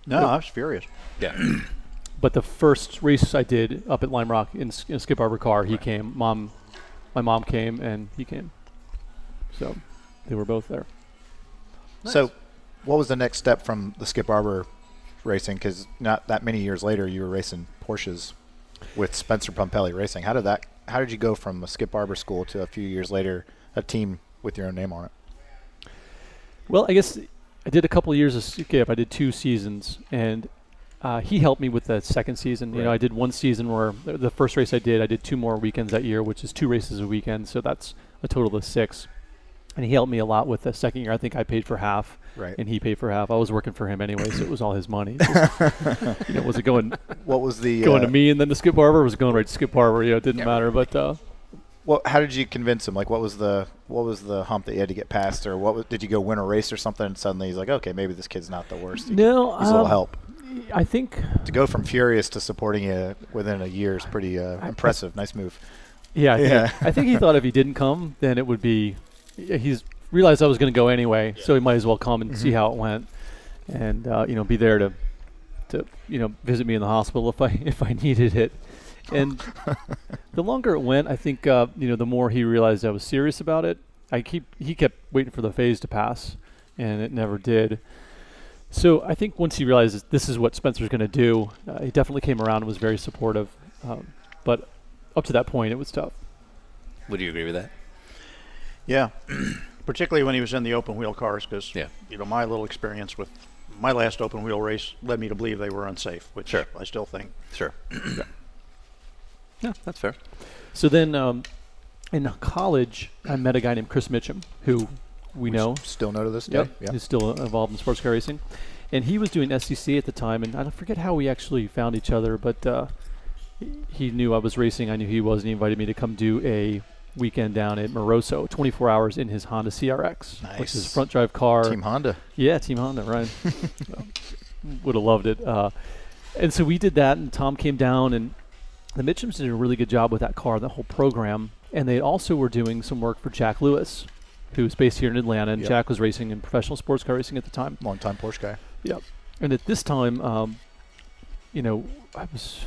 Speaker 6: No, I was furious.
Speaker 1: Yeah.
Speaker 3: but the first race I did up at Lime Rock in, S- in Skip Barber car, he came. Mom, my mom came and he came. So they were both there.
Speaker 2: So, what was the next step from the Skip Barber racing? Because not that many years later, you were racing Porsches with Spencer Pumpelly Racing. How did that? How did you go from a Skip Barber school to a few years later a team with your own name on it?
Speaker 3: Well, I guess I did a couple of years of skip. I did two seasons, and uh, he helped me with the second season. You know, I did one season where the- first race I did, I did two more weekends that year, which is two races a weekend. So that's a total of six. And he helped me a lot with the second year. I think I paid for half,
Speaker 2: Right.
Speaker 3: and he paid for half. I was working for him anyway, so it was all his money. Just- you know, was it going
Speaker 2: What was the
Speaker 3: going
Speaker 2: uh,
Speaker 3: to me and then to Skip Barber? Was it going right to Skip Barber? You know, it didn't
Speaker 1: Yeah.
Speaker 3: matter. But uh,
Speaker 2: What? How did you convince him? Like, what was the what was the hump that you had to get past, or what was, did you go win a race or something? And suddenly he's like, okay, maybe this kid's not the worst. He-
Speaker 3: no,
Speaker 2: he's a little
Speaker 3: um,
Speaker 2: help.
Speaker 3: I think
Speaker 2: To go from furious to supporting you within a year is pretty uh,
Speaker 3: I-
Speaker 2: impressive. Nice move.
Speaker 3: Yeah, I think,
Speaker 2: Yeah.
Speaker 3: I think he thought if he didn't come, then it would be. yeah, He's realized I was going to go anyway, so he might as well come and see how it went, and uh, you know, be there to, to you know, visit me in the hospital if I if I needed it. And the longer it went, I think uh, you know, the more he realized I was serious about it. I keep he kept waiting for the phase to pass, and it never did. So I think once he realized this is what Spencer's going to do, uh, he definitely came around and was very supportive. Um, but up to that point, it was tough.
Speaker 1: Would you agree with that?
Speaker 6: Yeah. particularly when he was in the open wheel cars, because
Speaker 1: Yeah.
Speaker 6: you know my little experience with my last open wheel race led me to believe they were unsafe, which
Speaker 1: Sure.
Speaker 6: I still think.
Speaker 1: Sure. yeah, that's fair.
Speaker 3: So then, um, in college, I met a guy named Chris Mitchum, who we know.
Speaker 2: Still know to this day.
Speaker 3: Yep.
Speaker 2: Yeah.
Speaker 3: He's still involved in sports car racing. And he was doing SCC at the time, and I don't forget how we actually found each other, but uh, he- knew I was racing. I knew he was, and he invited me to come do a weekend down at Moroso, 24 hours in his Honda CRX, which is a front drive car.
Speaker 2: Team Honda.
Speaker 3: Yeah, Team Honda, right. Would have loved it. Uh, and so we did that, and Tom came down, and the Mitchums did a really good job with that car, the whole program. And they also were doing some work for Jack Lewis, who was based here in Atlanta, and
Speaker 2: Yep.
Speaker 3: Jack was racing in professional sports car racing at the time.
Speaker 2: Long time Porsche guy.
Speaker 3: Yep. And at this time, um, you know, I was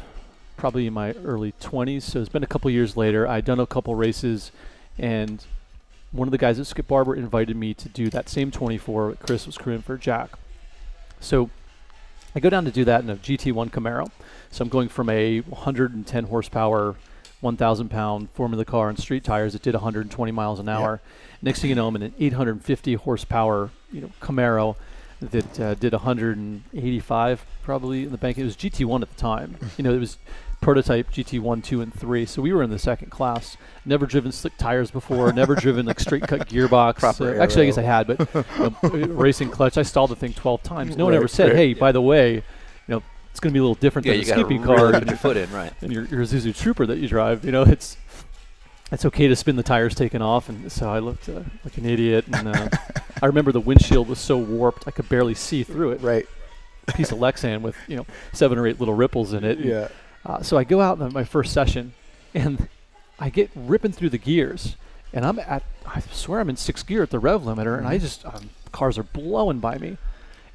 Speaker 3: probably in my early 20s, so it's been a couple years later. I'd done a couple races, and one of the guys at Skip Barber invited me to do that same 24 that Chris was crewing for Jack. So I go down to do that in a GT1 Camaro. So I'm going from a 110 horsepower, 1,000 pound Formula car and street tires that did 120 miles an hour. Next thing you know, I'm in an 850 horsepower, you know, Camaro that uh, did 185 probably in the bank. It was GT1 at the time. you know, it was prototype GT1, 2, and 3. So we were in the second class. Never driven slick tires before. never driven like straight cut gearbox. Uh, actually, I guess I had, but you know, racing clutch. I stalled the thing 12 times. No one ever said,
Speaker 2: right.
Speaker 3: "Hey, by the way, it's going to be a little different
Speaker 1: Yeah,
Speaker 3: than
Speaker 1: you
Speaker 3: the
Speaker 1: got to
Speaker 3: Skippy
Speaker 1: really
Speaker 3: car
Speaker 1: put
Speaker 3: and,
Speaker 1: your foot in, right?
Speaker 3: and your, your Isuzu Trooper that you drive. You know, it's it's okay to spin the tires taken off." And so I looked uh, like an idiot, and uh, I remember the windshield was so warped I could barely see through it.
Speaker 2: Right.
Speaker 3: A piece of Lexan with you know seven or eight little ripples in it. and
Speaker 2: Yeah.
Speaker 3: uh, so I go out in my first session, and I get ripping through the gears, and I'm at I swear I'm in sixth gear at the rev limiter, and I just um, cars are blowing by me,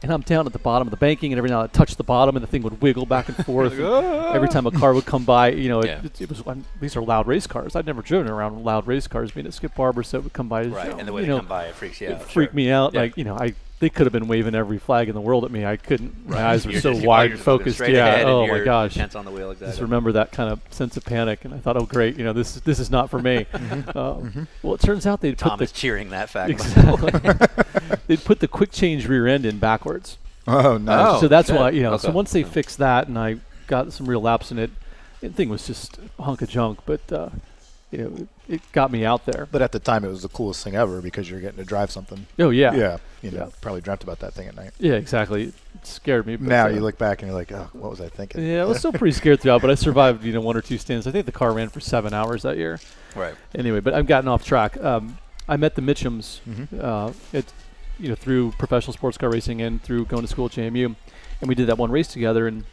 Speaker 3: and I'm down at the bottom of the banking, and every now and then I touch the bottom, and the thing would wiggle back and forth. and every time a car would come by, you know, it,
Speaker 1: Yeah.
Speaker 3: it, it was um, these are loud race cars. I'd never driven around loud race cars, being at Skip Barber, so it would come by.
Speaker 1: Right, and the way
Speaker 3: you
Speaker 1: they
Speaker 3: know,
Speaker 1: come by, it freaks you
Speaker 3: it
Speaker 1: out.
Speaker 3: freaked
Speaker 1: sure.
Speaker 3: me out.
Speaker 1: Yeah.
Speaker 3: Like you know, I they could have been waving every flag in the world at me. I couldn't. My eyes were
Speaker 1: You're
Speaker 3: so
Speaker 1: just-
Speaker 3: wide
Speaker 1: you're
Speaker 3: focused. Yeah.
Speaker 1: ahead
Speaker 3: Oh
Speaker 1: you're
Speaker 3: my gosh.
Speaker 1: Hands on the wheel, exactly.
Speaker 3: Just remember that kind of sense of panic, and I thought, oh great, you know, this this is not for me. Um, Well, it turns out they put
Speaker 1: Tom
Speaker 3: the
Speaker 1: cheering that fact.
Speaker 3: exactly. they put the quick change rear end in backwards.
Speaker 2: Oh, nice.
Speaker 1: Oh,
Speaker 3: so that's
Speaker 1: shit.
Speaker 3: why you know. So once they fixed that, and I got some real laps in it, the thing was just a hunk of junk. But uh, you know, it, it got me out there.
Speaker 2: But at the time, it was the coolest thing ever because you're getting to drive something.
Speaker 3: Oh yeah,
Speaker 2: Yeah. You know,
Speaker 3: Yeah.
Speaker 2: probably dreamt about that thing at night.
Speaker 3: Yeah, exactly. It scared me. But,
Speaker 2: now
Speaker 3: uh,
Speaker 2: you look back and you're like, oh, what was I thinking?
Speaker 3: Yeah, I was still pretty scared throughout, but I survived, you know, one or two stints. I think the car ran for seven hours that year.
Speaker 1: right.
Speaker 3: Anyway, but I've gotten off track. Um, I met the Mitchums
Speaker 2: Mhm.
Speaker 3: uh, at, you know, through professional sports car racing and through going to school at JMU, and we did that one race together. And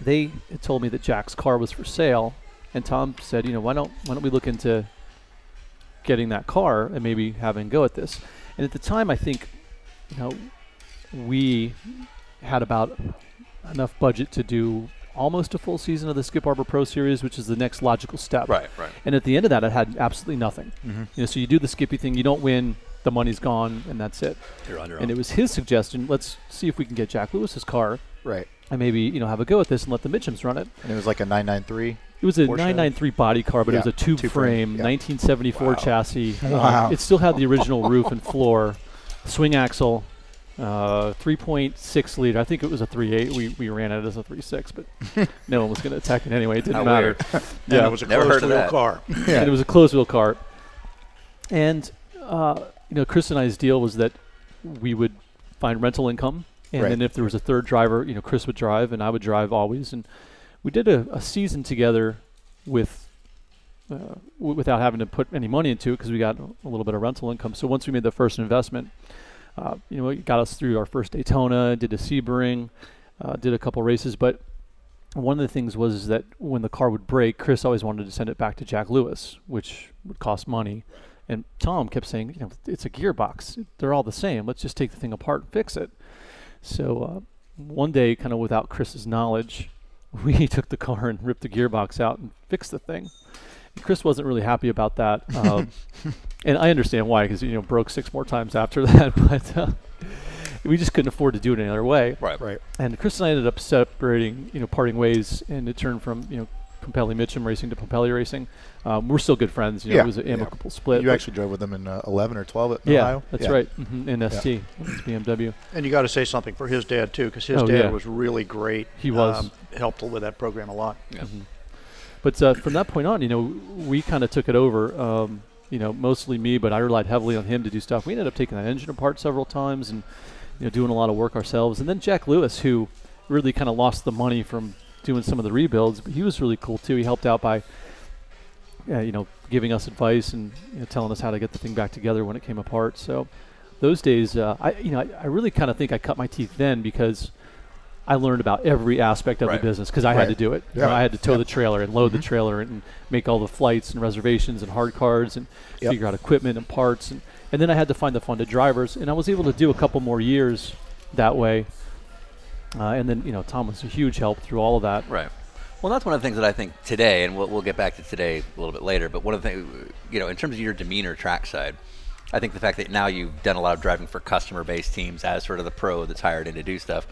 Speaker 3: they told me that Jack's car was for sale, and Tom said, you know, why don't why don't we look into getting that car and maybe having a go at this? And at the time, I think, you know, we had about enough budget to do almost a full season of the Skip Barber Pro Series, which is the next logical step.
Speaker 1: Right, right.
Speaker 3: And at the end of that, I had absolutely nothing.
Speaker 2: Mhm.
Speaker 3: You know, so you do the Skippy thing, you don't win, the money's gone, and that's it.
Speaker 1: You're on your
Speaker 3: And
Speaker 1: own.
Speaker 3: it was his suggestion. Let's see if we can get Jack Lewis's car
Speaker 2: Right.
Speaker 3: and maybe you know have a go at this and let the Mitchums run it.
Speaker 2: And it was like a 993.
Speaker 3: It was a
Speaker 2: Porsche?
Speaker 3: 993 body car, but it was a tube,
Speaker 2: tube
Speaker 3: frame,
Speaker 2: frame, yeah.
Speaker 3: 1974
Speaker 2: Wow.
Speaker 3: chassis. Um,
Speaker 2: Wow.
Speaker 3: it still had the original roof and floor, swing axle, uh, 3.6 liter. I think it was a 3.8. We we ran it as a 3.6, but no one was going to attack it anyway. It didn't
Speaker 1: How
Speaker 3: matter. Yeah.
Speaker 6: it was a
Speaker 1: Never
Speaker 6: closed wheel
Speaker 1: that.
Speaker 6: car.
Speaker 3: and it was a closed wheel cart. And uh, you know, Chris and I's deal was that we would find rental income, and
Speaker 2: Right.
Speaker 3: then if there was a third driver, you know, Chris would drive and I would drive always, and we did a, a season together with. Uh, without having to put any money into it because we got a little bit of rental income. So once we made the first investment, uh, you know, it got us through our first Daytona, did a Sebring, uh, did a couple races. But one of the things was that when the car would break, Chris always wanted to send it back to Jack Lewis, which would cost money. And Tom kept saying, you know, it's a gearbox. They're all the same. Let's just take the thing apart and fix it. So uh, one day, kind of without Chris's knowledge, we took the car and ripped the gearbox out and fixed the thing. Chris wasn't really happy about that, um, and I understand why, because you know broke six more times after that. But uh, we just couldn't afford to do it any other way.
Speaker 1: Right.
Speaker 2: Right.
Speaker 3: And Chris and I ended up separating, you know, parting ways, and it turned from you know Pumpelly Mitchum Racing to Pumpelly Racing. Um, we're still good friends. You know,
Speaker 2: Yeah,
Speaker 3: it was an
Speaker 2: yeah.
Speaker 3: amicable split.
Speaker 2: You actually drove with them in uh, 11 or 12 at
Speaker 3: yeah,
Speaker 2: Ohio.
Speaker 3: that's
Speaker 2: Yeah.
Speaker 3: right. hmm In ST, it's BMW.
Speaker 6: And you got to say something for his dad too, because his
Speaker 3: Oh,
Speaker 6: dad
Speaker 3: yeah.
Speaker 6: was really great.
Speaker 3: He was.
Speaker 6: um, helped with that program a lot.
Speaker 3: But uh, from that point on, you know, we kind of took it over. Um, you know, mostly me, but I relied heavily on him to do stuff. We ended up taking that engine apart several times and you know doing a lot of work ourselves. And then Jack Lewis, who really kind of lost the money from doing some of the rebuilds, but he was really cool too. He helped out by uh, you know giving us advice and you know, telling us how to get the thing back together when it came apart. So those days, uh, I you know I, I really kind of think I cut my teeth then because I learned about every aspect of
Speaker 1: Right.
Speaker 3: the business because I had to do it. You know, I had to tow
Speaker 2: Yeah.
Speaker 3: the trailer and load the trailer and make all the flights and reservations and hard cards and
Speaker 2: Yep.
Speaker 3: figure out equipment and parts and and then I had to find the funded drivers and I was able to do a couple more years that way. Uh, and then you know Tom was a huge help through all of that.
Speaker 1: Right. Well, that's one of the things that I think today, and we'll, we'll get back to today a little bit later. But one of the things, you know, in terms of your demeanor trackside, I think the fact that now you've done a lot of driving for customer-based teams as sort of the pro that's hired in to do stuff,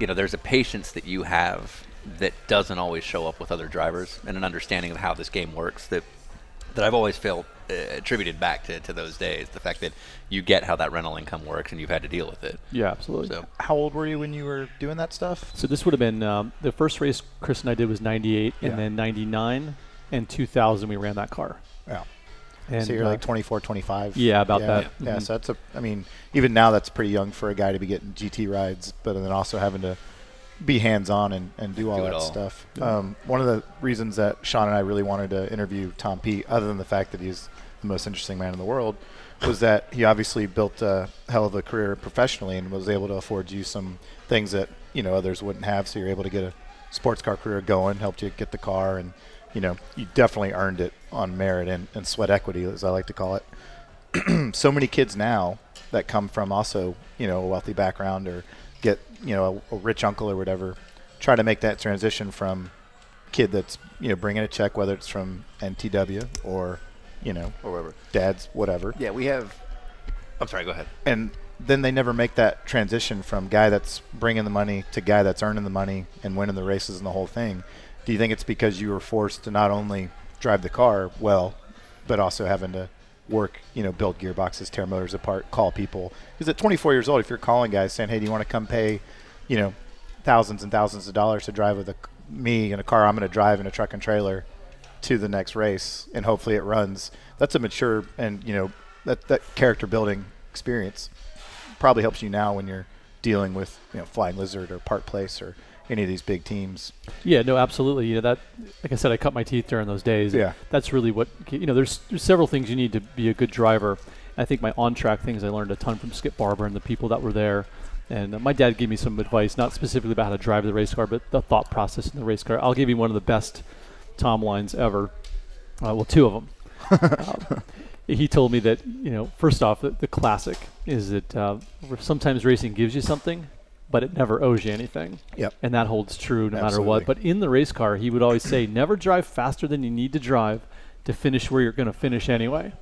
Speaker 1: you know, there's a patience that you have that doesn't always show up with other drivers, and an understanding of how this game works that that I've always felt uh, attributed back to, to those days. The fact that you get how that rental income works and you've had to deal with it.
Speaker 3: Yeah, absolutely.
Speaker 1: So
Speaker 2: How old were you when you were doing that stuff?
Speaker 3: So this would have been um, the first race Chris and I did was '98,
Speaker 2: Yeah.
Speaker 3: and then '99 and 2000 we ran that car.
Speaker 2: Yeah.
Speaker 3: And
Speaker 2: so you're
Speaker 3: uh,
Speaker 2: like 24, 25.
Speaker 3: Yeah, about
Speaker 2: yeah,
Speaker 3: that.
Speaker 2: Yeah,
Speaker 3: Mhm.
Speaker 2: so that's a. I mean, even now that's pretty young for a guy to be getting GT rides, but then also having to be hands-on and, and do all
Speaker 1: Do
Speaker 2: that
Speaker 1: all.
Speaker 2: stuff. Um, one of the reasons that Sean and I really wanted to interview Tom Pete, other than the fact that he's the most interesting man in the world, was that he obviously built a hell of a career professionally and was able to afford you some things that you know others wouldn't have. So you're able to get a sports car career going, helped you get the car, and you know you definitely earned it on merit and, and sweat equity, as I like to call it so many kids now that come from also you know a wealthy background or you know a, a rich uncle or whatever try to make that transition from kid that's you know bringing a check whether it's from NTW or you know
Speaker 1: or whatever.
Speaker 2: dad's whatever
Speaker 1: Yeah, we have. I'm sorry. Go ahead.
Speaker 2: and then they never make that transition from guy that's bringing the money to guy that's earning the money and winning the races and the whole thing. Do you think it's because you were forced to not only drive the car well, but also having to work, you know, build gearboxes, tear motors apart, call people? Because at 24 years old, if you're calling guys saying, "Hey, do you want to come pay, you know, thousands and thousands of dollars to drive with a, me in a car I'm going to drive in a truck and trailer to the next race and hopefully it runs," that's a mature and you know that that character building experience probably helps you now when you're dealing with you know Flying Lizard or Park Place or any of these big teams.
Speaker 3: Yeah, no, absolutely. You know that, like I said, I cut my teeth during those days.
Speaker 2: Yeah.
Speaker 3: that's really what you know. There's, there's several things you need to be a good driver. I think my on-track things I learned a ton from Skip Barber and the people that were there. And uh, my dad gave me some advice, not specifically about how to drive the race car, but the thought process in the race car. I'll give you one of the best Tom lines ever. Uh, well, two of them. Um, he told me that you know, first off, the, the classic is that uh, sometimes racing gives you something, but it never owes you anything.
Speaker 2: Yep.
Speaker 3: And that holds true no matter what. But in the race car, he would always say, never drive faster than you need to drive to finish where you're going to finish anyway.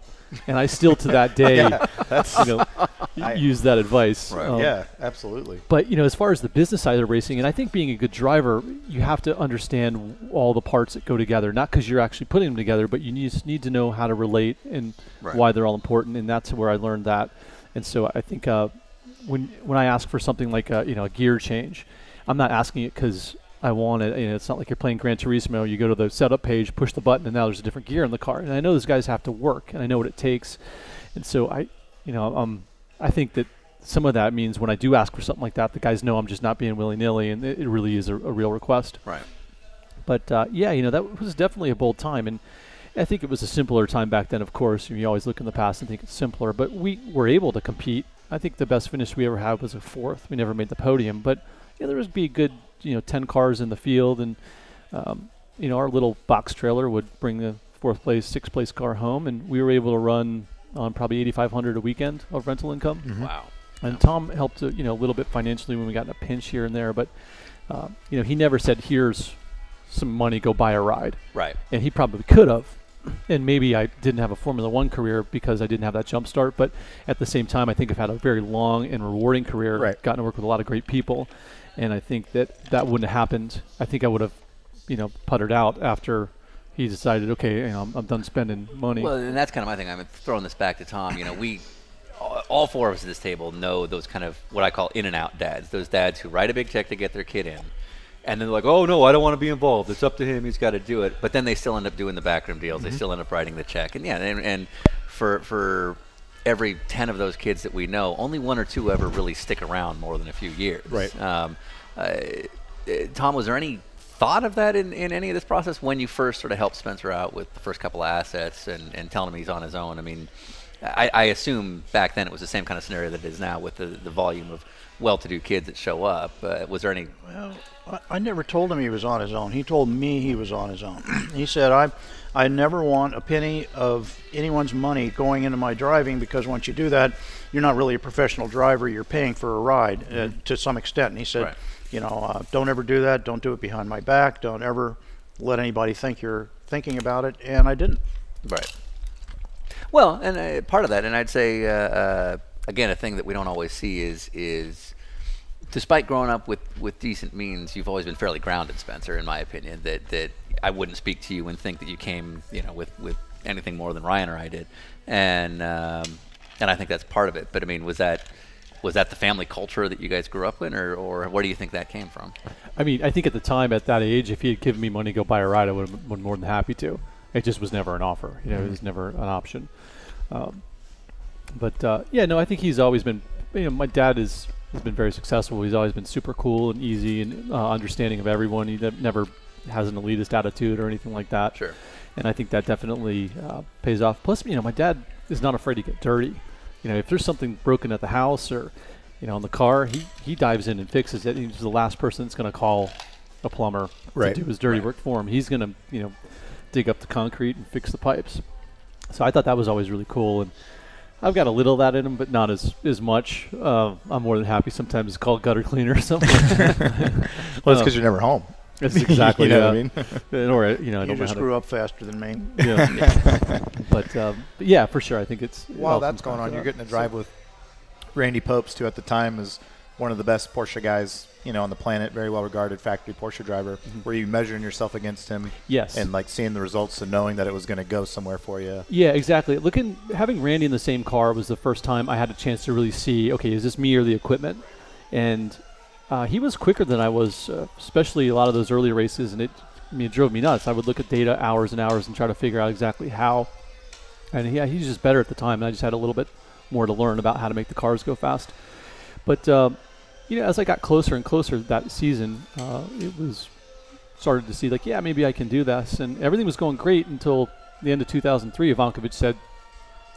Speaker 3: And I still, to that day, you know,
Speaker 2: I-
Speaker 3: use that advice.
Speaker 1: Right.
Speaker 3: Um,
Speaker 2: yeah, absolutely.
Speaker 3: but you know, as far as the business side of racing, and I think being a good driver, you have to understand all the parts that go together. Not because you're actually putting them together, but you need, just need to know how to relate and
Speaker 1: Right.
Speaker 3: why they're all important. And that's where I learned that. And so I think uh, when when I ask for something like a you know a gear change, I'm not asking it because I want it. You know, it's not like you're playing Gran Turismo. You go to the setup page, push the button, and now there's a different gear in the car. And I know those guys have to work, and I know what it takes. And so I, you know, um, I think that some of that means when I do ask for something like that, the guys know I'm just not being willy nilly, and it, it really is a, a real request.
Speaker 1: Right.
Speaker 3: But uh, yeah, you know, that was definitely a bold time, and I think it was a simpler time back then. Of course, you always look in the past and think it's simpler, but we were able to compete. I think the best finish we ever had was a fourth. We never made the podium, but yeah, there would be a good, you know, ten cars in the field, and um, you know, our little box trailer would bring the fourth place, sixth place car home, and we were able to run on probably 8,500 a weekend of rental income.
Speaker 1: Wow.
Speaker 3: And Tom helped, uh, you know, a little bit financially when we got in a pinch here and there, but uh, you know, he never said, "Here's some money, go buy a ride,"
Speaker 1: Right.
Speaker 3: and he probably could have. And maybe I didn't have a Formula One career because I didn't have that jump start, but at the same time, I think I've had a very long and rewarding career.
Speaker 2: Right.
Speaker 3: Gotten to work with a lot of great people, and I think that that wouldn't have happened. I think I would have you know, puttered out after he decided, okay, you know, I'm, I'm done spending money.
Speaker 1: Well, and that's kind of my thing. I'm throwing this back to Tom. You know, we, all- all four of us at this table know those kind of what I call in and out dads. Those dads who write a big check to get their kid in, and then they're like, oh no, I don't want to be involved. It's up to him. He's got to do it. But then they still end up doing the backroom deals.
Speaker 3: Mm-hmm.
Speaker 1: They still end up writing the check. And yeah, and, and for for every ten of those kids that we know, only one or two ever really stick around more than a few years.
Speaker 2: Right.
Speaker 1: Um, uh, uh, Tom, was there any thought of that in, in any of this process when you first sort of helped Spencer out with the first couple of assets and, and telling him he's on his own? I mean, I, I assume back then it was the same kind of scenario that it is now with the, the volume of well-to-do kids that show up. Uh, was there any?
Speaker 6: Well, I, I never told him he was on his own. He told me he was on his own. he said, I, I never want a penny of anyone's money going into my driving because once you do that, you're not really a professional driver. You're paying for a ride uh, to some extent. And he said,
Speaker 1: Right.
Speaker 6: you know, uh, don't ever do that. Don't do it behind my back. Don't ever let anybody think you're thinking about it. And I didn't.
Speaker 1: Right. Well, and uh, part of that, and I'd say uh, uh, again, a thing that we don't always see is is despite growing up with, with decent means, you've always been fairly grounded, Spencer, in my opinion. That that I wouldn't speak to you and think that you came, you know, with, with anything more than Ryan or I did, and um, and I think that's part of it. But I mean, was that was that the family culture that you guys grew up in, or, or where do you think that came from?
Speaker 3: I mean, I think at the time, at that age, if he had given me money to go buy a ride, I would have been more than happy to. It just was never an offer. You know, it was never an option. Um, but uh, yeah, no, I think he's always been. You know, my dad is has been very successful. He's always been super cool and easy and uh, understanding of everyone. He ne- never has an elitist attitude or anything like that.
Speaker 1: Sure.
Speaker 3: And I think that definitely uh, pays off. Plus, you know, my dad is not afraid to get dirty. You know, if there's something broken at the house or, you know, in the car, he, he dives in and fixes it. He's the last person that's going to call a plumber
Speaker 2: Right.
Speaker 3: to do his dirty work for him. He's going to, you know, dig up the concrete and fix the pipes. So I thought that was always really cool. And I've got a little of that in him, but not as, as much. Uh, I'm more than happy sometimes to call gutter cleaner or something.
Speaker 2: Well, it's because you're never home.
Speaker 3: That's exactly
Speaker 2: you know
Speaker 3: yeah.
Speaker 2: what I mean?
Speaker 3: or you know, I
Speaker 6: You
Speaker 3: don't know
Speaker 6: just
Speaker 3: how
Speaker 6: grew up faster than me.
Speaker 3: to. Yeah. but, um, but yeah, for sure, I think it's it
Speaker 2: While that's going on, you're getting to drive with Randy Pobst, who at the time is one of the best Porsche guys, you know, on the planet, very well regarded factory Porsche driver. Were you measuring yourself against him
Speaker 3: Yes.
Speaker 2: and like seeing the results and knowing that it was going to go somewhere for you?
Speaker 3: Yeah, exactly. Looking, having Randy in the same car was the first time I had a chance to really see. Okay, is this me or the equipment? And uh, he was quicker than I was, uh, especially a lot of those early races, and it, I mean, it drove me nuts. I would look at data hours and hours and try to figure out exactly how. And yeah, he was just better at the time. And I just had a little bit more to learn about how to make the cars go fast. But uh, you know, as I got closer and closer that season, uh, it was started to see like, yeah, maybe I can do this, and everything was going great until the end of 2003. Ivankovic said,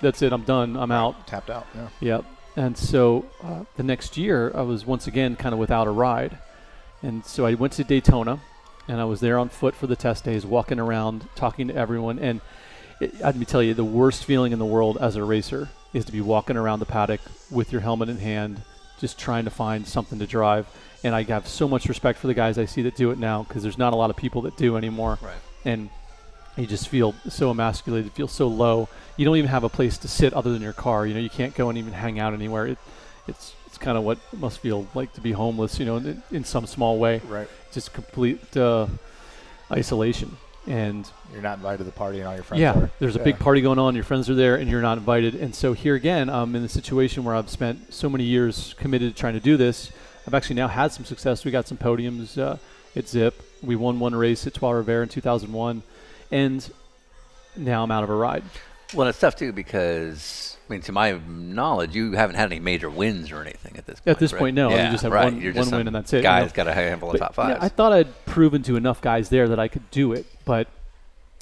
Speaker 3: "That's it, I'm done, I'm out."
Speaker 2: Tapped out. Yeah.
Speaker 3: Yep. And so uh, the next year, I was once again kind of without a ride, and so I went to Daytona, and I was there on foot for the test days, walking around, talking to everyone, and it, let me tell you, the worst feeling in the world as a racer is to be walking around the paddock with your helmet in hand, just trying to find something to drive. And I have so much respect for the guys I see that do it now because there's not a lot of people that do anymore.
Speaker 1: Right.
Speaker 3: And you just feel so emasculated, feel so low. You don't even have a place to sit other than your car. You know, you can't go and even hang out anywhere. It, it's it's kind of what it must feel like to be homeless. You know, in, in some small way,
Speaker 2: Right.
Speaker 3: just complete uh, isolation. And
Speaker 2: You're not invited to the party and all your friends
Speaker 3: yeah,
Speaker 2: are.
Speaker 3: there's a
Speaker 2: Yeah.
Speaker 3: big party going on. Your friends are there, and you're not invited. And so here again, I'm in the situation where I've spent so many years committed to trying to do this. I've actually now had some success. We got some podiums uh, at Zip. We won one race at Trois-Rivières in 2001, and now I'm out of a ride.
Speaker 1: Well, it's tough too because I mean, to my knowledge, you haven't had any major wins or anything at this point.
Speaker 3: At this
Speaker 1: right?
Speaker 3: point, no. You
Speaker 1: Yeah,
Speaker 3: just have
Speaker 1: right.
Speaker 3: one-
Speaker 1: You're
Speaker 3: one win and that's it, you
Speaker 1: Guy
Speaker 3: know.
Speaker 1: got a handful of top fives.
Speaker 3: Yeah, I thought I'd proven to enough guys there that I could do it, but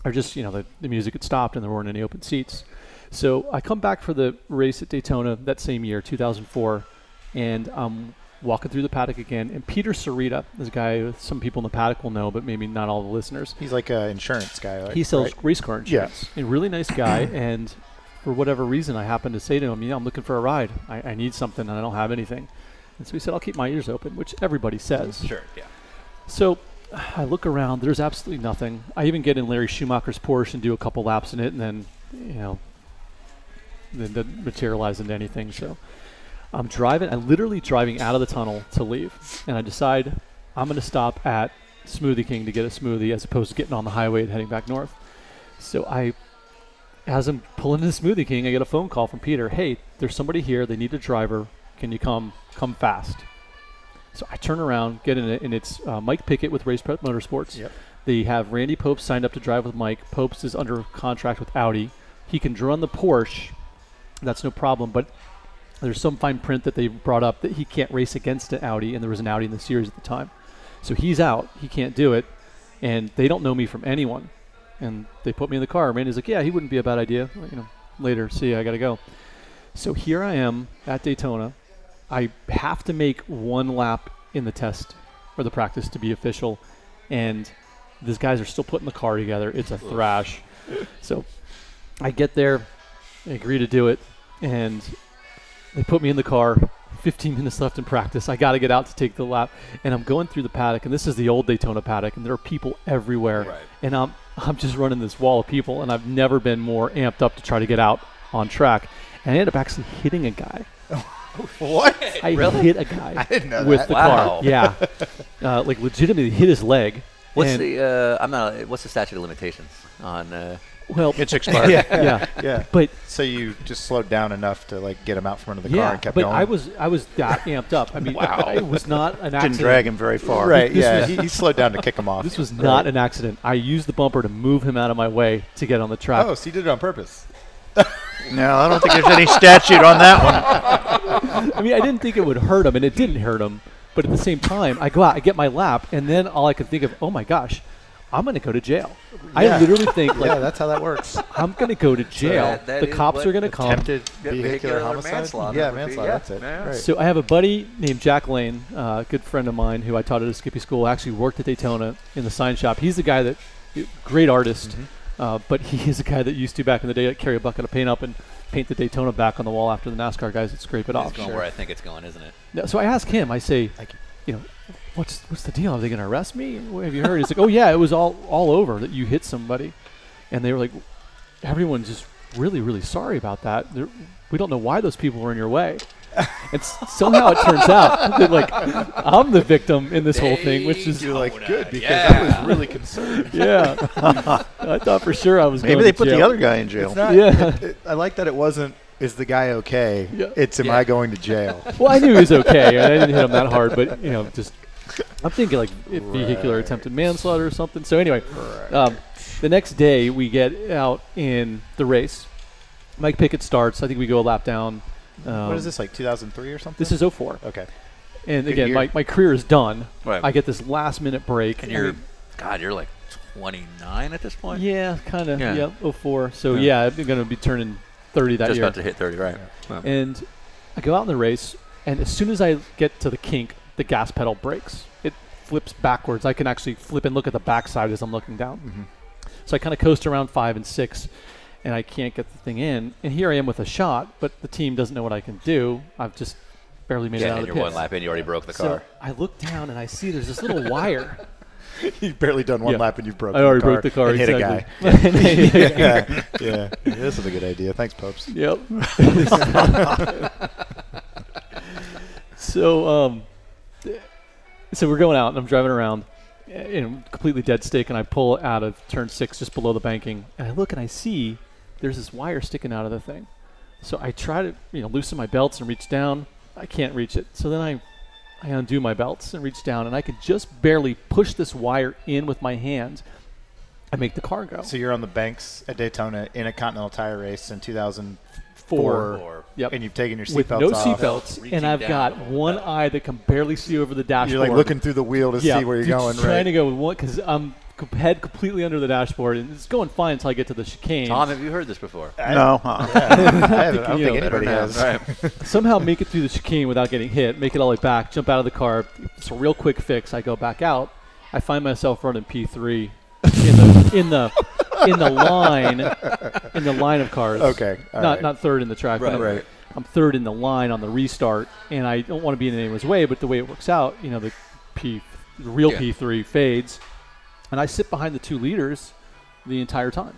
Speaker 3: or just you know the, the music had stopped and there weren't any open seats. So I come back for the race at Daytona that same year, 2004, and I'm walking through the paddock again. And Peter Sarita is a guy some people in the paddock will know, but maybe not all the listeners.
Speaker 2: He's like an insurance guy. Like,
Speaker 3: He sells
Speaker 2: right?
Speaker 3: race car insurance. Yes, A really nice guy, and for whatever reason, I happened to say to him, "Yeah, I'm looking for a ride. I, I need something, and I don't have anything." And so he said, "I'll keep my ears open," which everybody says.
Speaker 1: Sure. Yeah.
Speaker 3: So I look around. There's absolutely nothing. I even get in Larry Schumacher's Porsche and do a couple laps in it, and then you know, then doesn't materialize into anything. So I'm driving. I'm literally driving out of the tunnel to leave, and I decide I'm going to stop at Smoothie King to get a smoothie as opposed to getting on the highway and heading back north. So I, as I'm pulling into Smoothie King, I get a phone call from Peter. Hey, there's somebody here. They need a driver. Can you come? Come fast. So I turn around, get in it, and it's uh, Mike Pickett with Race Prep Motorsports.
Speaker 2: Yep.
Speaker 3: They have Randy Pobst signed up to drive with Mike. Pobst is under contract with Audi. He can run the Porsche. That's no problem. But there's some fine print that they brought up that he can't race against an Audi, and there was an Audi in the series at the time. So he's out. He can't do it, and they don't know me from anyone. And they put me in the car. Randy's like, "Yeah, he wouldn't be a bad idea." You know, later, see, I got to go. So here I am at Daytona. I have to make one lap in the test or the practice to be official, and these guys are still putting the car together. It's a thrash. So I get there, I agree to do it, and they put me in the car. 15 minutes left in practice. I got to get out to take the lap, and I'm going through the paddock, and this is the old Daytona paddock, and there are people everywhere,
Speaker 1: Right.
Speaker 3: and I'm I'm just running this wall of people, and I've never been more amped up to try to get out on track, and I ended up actually hitting a guy.
Speaker 2: What?
Speaker 3: I hit a guy
Speaker 2: I didn't know
Speaker 3: with
Speaker 2: that.
Speaker 3: the
Speaker 1: Wow.
Speaker 3: car. Yeah, uh, like legitimately hit his leg.
Speaker 1: What's the? Uh, I'm not. What's the statute of limitations on? Uh,
Speaker 3: well?
Speaker 6: It's expired.
Speaker 2: yeah.
Speaker 3: yeah,
Speaker 2: Yeah.
Speaker 3: but
Speaker 2: So you just slowed down enough to like get him out from under the car and kept
Speaker 3: but
Speaker 2: going.
Speaker 3: I was I was that amped up. I mean,
Speaker 6: Wow.
Speaker 3: it was not an accident.
Speaker 6: Didn't drag him very far.
Speaker 2: right.
Speaker 3: This
Speaker 2: Yeah.
Speaker 3: was-
Speaker 2: he, he slowed down to kick him off.
Speaker 3: This was not an accident. I used the bumper to move him out of my way to get on the track.
Speaker 2: Oh, so you did it on purpose.
Speaker 6: No, I don't think there's any statute on that one.
Speaker 3: I mean, I didn't think it would hurt him, and it didn't hurt him. But at the same time, I go out, I get my lap, and then all I could think of, oh my gosh, I'm going to go to jail. I literally think, like,
Speaker 2: yeah, that's how that works.
Speaker 3: I'm going to go to jail.
Speaker 1: that- that
Speaker 3: the cops are going to come.
Speaker 2: Attempted
Speaker 1: vehicular
Speaker 2: vehicular homicide.
Speaker 1: manslaughter
Speaker 2: Yeah,
Speaker 1: would be,
Speaker 2: manslaughter.
Speaker 1: yeah.
Speaker 2: That's it.
Speaker 1: Yeah.
Speaker 2: Right.
Speaker 3: So I have a buddy named Jack Lane, uh, a good friend of mine who I taught at a Skippy school. Actually worked at Daytona in the sign shop. He's the guy that, great artist,
Speaker 1: Mm-hmm.
Speaker 3: uh, but he is a guy that used to back in the day carry a bucket of paint up and paint the Daytona back on the wall after the NASCAR guys would scrape it
Speaker 1: it's
Speaker 3: off.
Speaker 1: going where I think it's going, isn't it?
Speaker 3: No, so I ask him. I say,
Speaker 2: Thank you.
Speaker 3: you know, what's what's the deal? Are they going to arrest me? What have you heard? He's like, oh yeah, it was all all over that you hit somebody, and they were like, everyone's just really really sorry about that. They're, we don't know why those people were in your way. and somehow it turns out that like I'm the victim in this whole thing, which is
Speaker 2: You're like good because
Speaker 1: Yeah.
Speaker 2: I was really concerned.
Speaker 3: yeah. I thought for sure I was.
Speaker 6: Maybe
Speaker 3: going
Speaker 6: they
Speaker 3: to
Speaker 6: put the other guy in jail.
Speaker 2: Not.
Speaker 3: Yeah.
Speaker 2: it- it- I like that it wasn't. Is the guy okay?
Speaker 3: Yeah.
Speaker 2: It's am
Speaker 1: Yeah.
Speaker 2: I going to jail?
Speaker 3: Well, I knew he was okay. I didn't hit him that hard, but you know, just I'm thinking like i- vehicular attempted manslaughter or something. So anyway, um, the next day we get out in the race. Mike Pickett starts. I think we go a lap down. Um,
Speaker 2: what is this like 2003 or something?
Speaker 3: This is 04.
Speaker 2: okay.
Speaker 3: And
Speaker 2: Good
Speaker 3: again,
Speaker 2: year.
Speaker 3: my, my career is done.
Speaker 1: Right.
Speaker 3: I get this last minute break.
Speaker 1: And
Speaker 3: I
Speaker 1: you're,
Speaker 3: mean,
Speaker 1: God, you're like 29 at this point.
Speaker 3: yeah, kind of.
Speaker 1: Yeah.
Speaker 3: Yeah. 04. So
Speaker 1: Yeah.
Speaker 3: yeah, I'm going to be turning 30 that
Speaker 1: Just
Speaker 3: year.
Speaker 1: about to hit 30, right? Wow.
Speaker 3: And I go out in the race, and as soon as I get to the kink, the gas pedal breaks. It flips backwards. I can actually flip and look at the backside as I'm looking down.
Speaker 1: Mm-hmm.
Speaker 3: So I kind of coast around five and six, and I can't get the thing in. And here I am with a shot, but the team doesn't know what I can do. I've just barely made it
Speaker 1: Yeah,
Speaker 3: out
Speaker 1: and
Speaker 3: of
Speaker 1: you're
Speaker 3: the
Speaker 1: one lap in, you already broke the
Speaker 3: So
Speaker 1: car.
Speaker 3: I look down and I see there's this little wire.
Speaker 2: You've barely done one
Speaker 3: Yeah.
Speaker 2: lap and you've broken the car.
Speaker 3: I already
Speaker 2: the car
Speaker 3: broke the car.
Speaker 2: and hit a guy. yeah, yeah. Yeah, This is a good idea. Thanks, Pobst.
Speaker 3: Yep. so, um, so we're going out, and I'm driving around, in completely dead stick, and I pull out of turn six, just below the banking, and I look and I see there's this wire sticking out of the thing. So I try to, you know, loosen my belts and reach down. I can't reach it. So then I, I undo my belts and reach down, and I could just barely push this wire in with my hand. I make the car go.
Speaker 2: So you're on the banks at Daytona in a Continental Tire race in 2004,
Speaker 3: Four. Yep.
Speaker 2: and you've taken your
Speaker 3: with
Speaker 2: seatbelts
Speaker 3: no
Speaker 2: off.
Speaker 3: seatbelts, and I've got one
Speaker 1: time.
Speaker 3: eye that can barely see over the dashboard.
Speaker 2: You're like looking through the wheel to
Speaker 3: yeah,
Speaker 2: see where you're
Speaker 3: dude,
Speaker 2: going.
Speaker 3: Trying
Speaker 2: Right.
Speaker 3: to go with one because I'm head completely under the dashboard, and it's going fine until I get to the chicane.
Speaker 1: Tom, have you heard this before?
Speaker 6: No. uh-uh.
Speaker 2: I, haven't- I don't
Speaker 3: you
Speaker 2: think
Speaker 3: know,
Speaker 2: anybody
Speaker 1: Better
Speaker 2: has.
Speaker 1: Right.
Speaker 3: Somehow make it through the chicane without getting hit. Make it all the way back. Jump out of the car. It's a real quick fix. I go back out. I find myself running P3 in the in the in the line in the line of cars.
Speaker 2: Okay, all
Speaker 3: not
Speaker 2: right.
Speaker 3: not third in the track. but
Speaker 1: Right,
Speaker 3: I'm,
Speaker 2: right.
Speaker 3: I'm third in the line on the restart, and I don't want to be in anyone's way. But the way it works out, you know, the P, the real
Speaker 1: Yeah.
Speaker 3: P3 fades, and I sit behind the two leaders the entire time.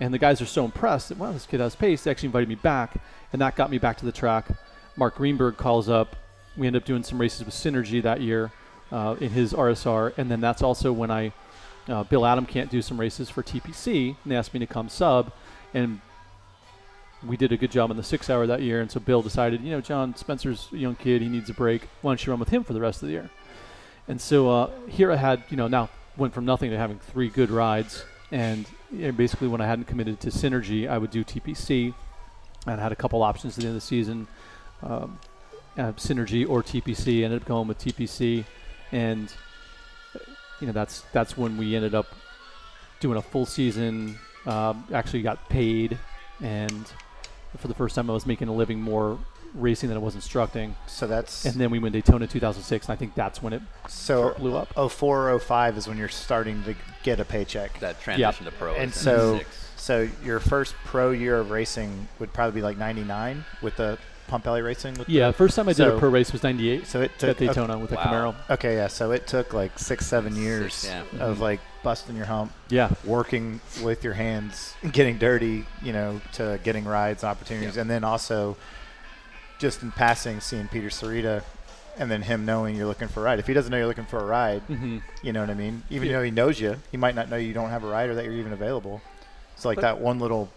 Speaker 3: And the guys are so impressed that wow, this kid has pace. They actually invited me back, and that got me back to the track. Mark Greenberg calls up. We end up doing some races with Synergy that year. uh, in his RSR, and then that's also when I uh, Bill Adam can't do some races for TPC, and they asked me to come sub, and we did a good job in the six hour that year, and so Bill decided, you know, John Spencer's a young kid, he needs a break. Why don't you run with him for the rest of the year? And so uh, here I had, you know, now went from nothing to having three good rides, and you know, basically when I hadn't committed to Synergy, I would do TPC, and I had a couple options at the end of the season, um, uh, Synergy or TPC. Ended up going with TPC, and you know that's that's when we ended up doing a full season. Um, actually got paid, and for the first time I was making a living more racing than I was instructing.
Speaker 2: So that's
Speaker 3: And then we went Daytona 2006, and I think that's when it
Speaker 2: so
Speaker 3: blew up.
Speaker 2: 04, 05 is when you're starting to get a paycheck.
Speaker 1: That transition to pro.
Speaker 2: and so
Speaker 1: six.
Speaker 2: so your first pro year of racing would probably be like 99 with the Pumpelly Racing with
Speaker 3: Yeah, first time I did a pro race was '98
Speaker 2: so it took,
Speaker 3: at
Speaker 2: took
Speaker 3: Daytona with a
Speaker 1: Wow.
Speaker 3: Camaro.
Speaker 2: Okay, yeah, so it took like 6 7 years
Speaker 1: yeah.
Speaker 2: of like busting your hump,
Speaker 3: Yeah,
Speaker 2: working with your hands, getting dirty, you know, to getting rides, and opportunities, and then also just in passing seeing Peter Sarita and then him knowing you're looking for a ride. If he doesn't know you're looking for a ride,
Speaker 3: hmm
Speaker 2: you know what I mean? Even
Speaker 3: Yeah.
Speaker 2: though he knows you, he might not know you don't have a ride or that you're even available. So like
Speaker 3: But-
Speaker 2: that one little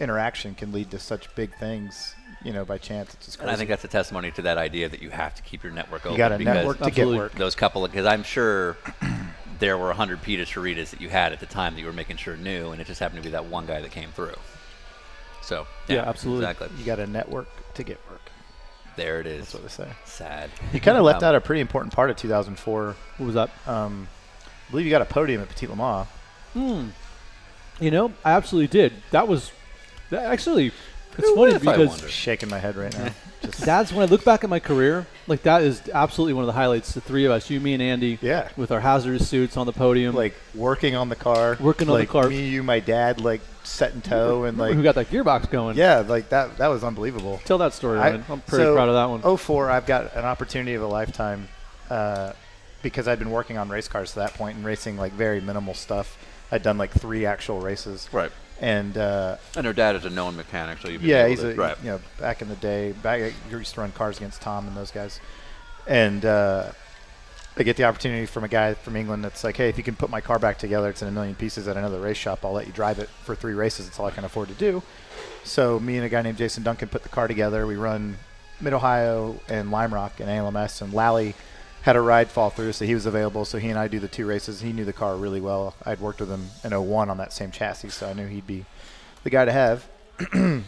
Speaker 2: interaction can lead to such big things, you know, by chance. It's just
Speaker 1: And
Speaker 2: crazy.
Speaker 1: I think that's a testimony to that idea that you have to keep your network open.
Speaker 2: you got a network to get work.
Speaker 1: Those couple, because I'm sure there were 100 Peter Charitas that you had at the time that you were making sure knew, and it just happened to be that one guy that came through. So
Speaker 3: Yeah, absolutely.
Speaker 1: exactly.
Speaker 2: You got a network to get work.
Speaker 1: There it is.
Speaker 2: That's what they say.
Speaker 1: Sad.
Speaker 2: You kind of left
Speaker 1: Um,
Speaker 2: out a pretty important part of 2004.
Speaker 3: what was that?
Speaker 2: Um, I believe you got a podium at Petit Le Mans.
Speaker 3: Hmm. You know, I absolutely did. That was that actually. It's funny
Speaker 1: if I
Speaker 3: because
Speaker 1: wonder?
Speaker 2: Shaking my head right now. Just
Speaker 3: that's when I look back at my career. Like that is absolutely one of the highlights. The three of us, you, me, and Andy,
Speaker 2: yeah,
Speaker 3: with our hazardous suits on the podium.
Speaker 2: like working on the car,
Speaker 3: Working on the
Speaker 2: like
Speaker 3: car.
Speaker 2: Me, you, my dad, like set in tow and like
Speaker 3: who got that gearbox going?
Speaker 2: yeah, like that. That was unbelievable.
Speaker 3: Tell that story,
Speaker 2: I-
Speaker 3: Ryan. I'm pretty
Speaker 2: so,
Speaker 3: proud of that one.
Speaker 2: 04, I've got an opportunity of a lifetime uh, because I'd been working on race cars to that point and racing like very minimal stuff. I'd done like three actual races,
Speaker 1: Right.
Speaker 2: And uh,
Speaker 1: And her dad is a known mechanic, so you've
Speaker 2: yeah,
Speaker 1: able
Speaker 2: he's
Speaker 1: to,
Speaker 2: a
Speaker 1: right.
Speaker 2: you know back in the day, back I used to run cars against Tom and those guys, and uh, I get the opportunity from a guy from England that's like, hey, if you can put my car back together, it's in a million pieces at another race shop. I'll let you drive it for three races. It's all I can afford to do. So me and a guy named Jason Duncan put the car together. We run Mid Ohio and Lime Rock and ALMS, and Lally had a ride fall through, so he was available. So he and I do the two races. He knew the car really well. I'd worked with him in 01 on that same chassis, so I knew he'd be the guy to have. and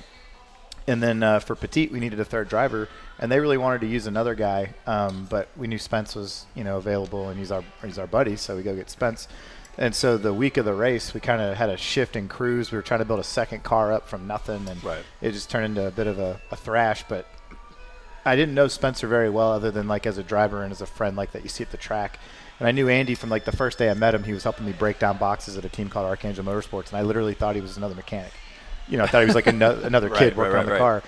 Speaker 2: then uh, for Petite, we needed a third driver, and they really wanted to use another guy, um, but we knew Spence was you know available, and he's our he's our buddy, so we go get Spence. And so the week of the race, we kind of had a shift in crews. We were trying to build a second car up from nothing, and
Speaker 1: Right.
Speaker 2: it just turned into a bit of a, a thrash. But I didn't know Spencer very well, other than like as a driver and as a friend, like that you see at the track. And I knew Andy from like the first day I met him. He was helping me break down boxes at a team called Archangel Motorsports, and I literally thought he was another mechanic. You know, I thought he was like ano- another
Speaker 1: Right,
Speaker 2: kid
Speaker 1: right,
Speaker 2: working on
Speaker 1: right,
Speaker 2: the
Speaker 1: right.
Speaker 2: car.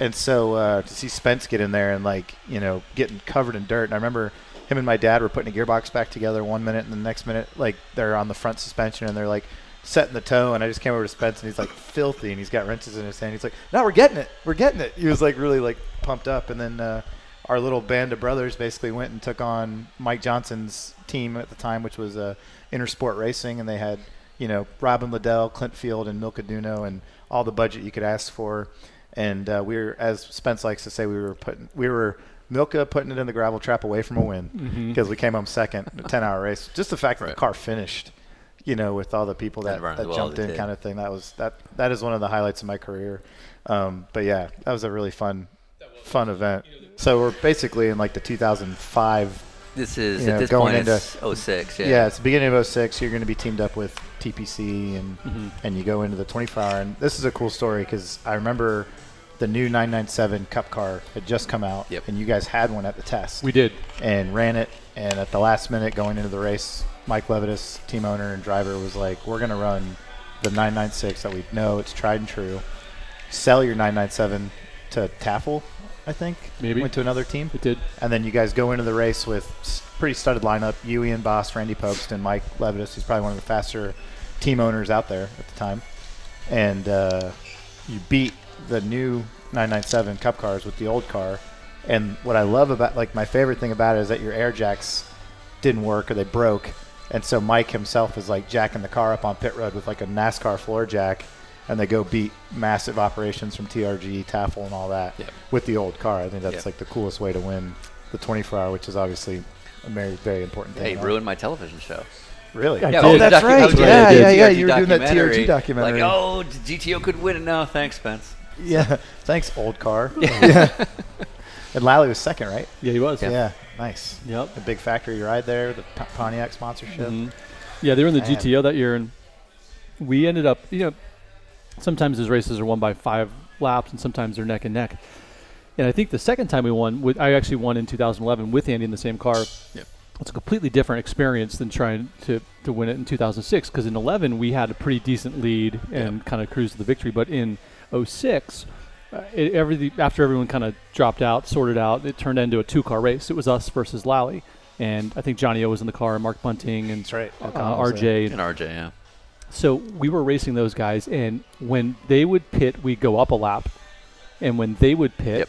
Speaker 2: And so uh, to see Spence get in there and like you know getting covered in dirt, and I remember him and my dad were putting a gearbox back together one minute, and the next minute like they're on the front suspension and they're like setting the toe, and I just came over to Spence and he's like filthy, and he's got wrenches in his hand. He's like, "No, we're getting it, we're getting it." He was like really like pumped up, and then uh, our little band of brothers basically went and took on Mike Johnson's team at the time, which was uh, Intersport Racing, and they had you know Robin Liddell, Clint Field, and Milka Duno, and all the budget you could ask for. And uh, we were, as Spence likes to say, we were putting, we were Milka putting it in the gravel trap away from a win because we came home second in a 10-hour race. Just the fact that the car finished, you know, with all the people that, that
Speaker 1: well
Speaker 2: jumped in,
Speaker 1: did.
Speaker 2: kind of thing. That was that. That is one of the highlights of my career. Um, but yeah, that was a really fun, fun event. So we're basically in like the 2005
Speaker 1: This is
Speaker 2: you know,
Speaker 1: at this
Speaker 2: going
Speaker 1: point
Speaker 2: into-
Speaker 1: it's 06. Yeah.
Speaker 2: yeah. it's the beginning of 06. You're going to be teamed up with TPC and
Speaker 3: Mm-hmm.
Speaker 2: and you go into the 24 hour. And this is a cool story because I remember the new 997 Cup car had just come out,
Speaker 1: Yep.
Speaker 2: and you guys had one at the test
Speaker 3: we did.
Speaker 2: and ran it. And at the last minute, going into the race, Mike Levitas, team owner and driver, was like, "We're going to run the 996 that we know it's tried and true. Sell your 997 to Tafel, I think.
Speaker 3: Maybe.
Speaker 2: went to another team."
Speaker 3: It did.
Speaker 2: And then you guys go into the race with pretty studded lineup: you, Ian Baas, Randy Pobst, and Mike Levitas. He's probably one of the faster team owners out there at the time. And uh, you beat the new 997 Cup cars with the old car. And what I love about, like, my favorite thing about it is that your air jacks didn't work or they broke, and so Mike himself is like jacking the car up on pit road with like a NASCAR floor jack, and they go beat massive operations from TRG, Tafel, and all that
Speaker 1: Yep.
Speaker 2: with the old car. I think that's
Speaker 1: Yep.
Speaker 2: like the coolest way to win the 24 hour, which is obviously a very very important thing.
Speaker 1: Hey,
Speaker 2: in
Speaker 1: ruined my television show.
Speaker 2: Really?
Speaker 3: I
Speaker 1: Yeah,
Speaker 2: Oh, that's
Speaker 1: docu-
Speaker 2: right.
Speaker 1: I
Speaker 2: Yeah, yeah, yeah. You were doing that TRG documentary.
Speaker 1: Like, oh, GTO could win it. No, thanks, Spence.
Speaker 2: Yeah. Thanks, old car. yeah. And Lally was second, right?
Speaker 3: Yeah, he was.
Speaker 2: Yeah. Nice.
Speaker 3: Yep.
Speaker 2: The big factory ride there, the P- Pontiac sponsorship.
Speaker 3: Mhm. Yeah, they were in the
Speaker 2: Man.
Speaker 3: GTO that year, and we ended up. You know, sometimes those races are won by five laps, and sometimes they're neck and neck. And I think the second time we won, with, I actually won in 2011 with Andy in the same car.
Speaker 1: Yep.
Speaker 3: It's a completely different experience than trying to, to win it in 2006 because in 11 we had a pretty decent lead and kind of cruised to the victory. But in 06, uh, it, everything after everyone kind of dropped out, sorted out, it turned into a two-car race. It was us versus Lally, and I think Johnny O was in the car, and Marc Bunting, and
Speaker 2: That's right.
Speaker 3: uh,
Speaker 2: O'Connell.
Speaker 3: RJ.
Speaker 1: And RJ, yeah.
Speaker 3: So we were racing those guys, and when they would pit, we'd go up a lap, and when they would pit,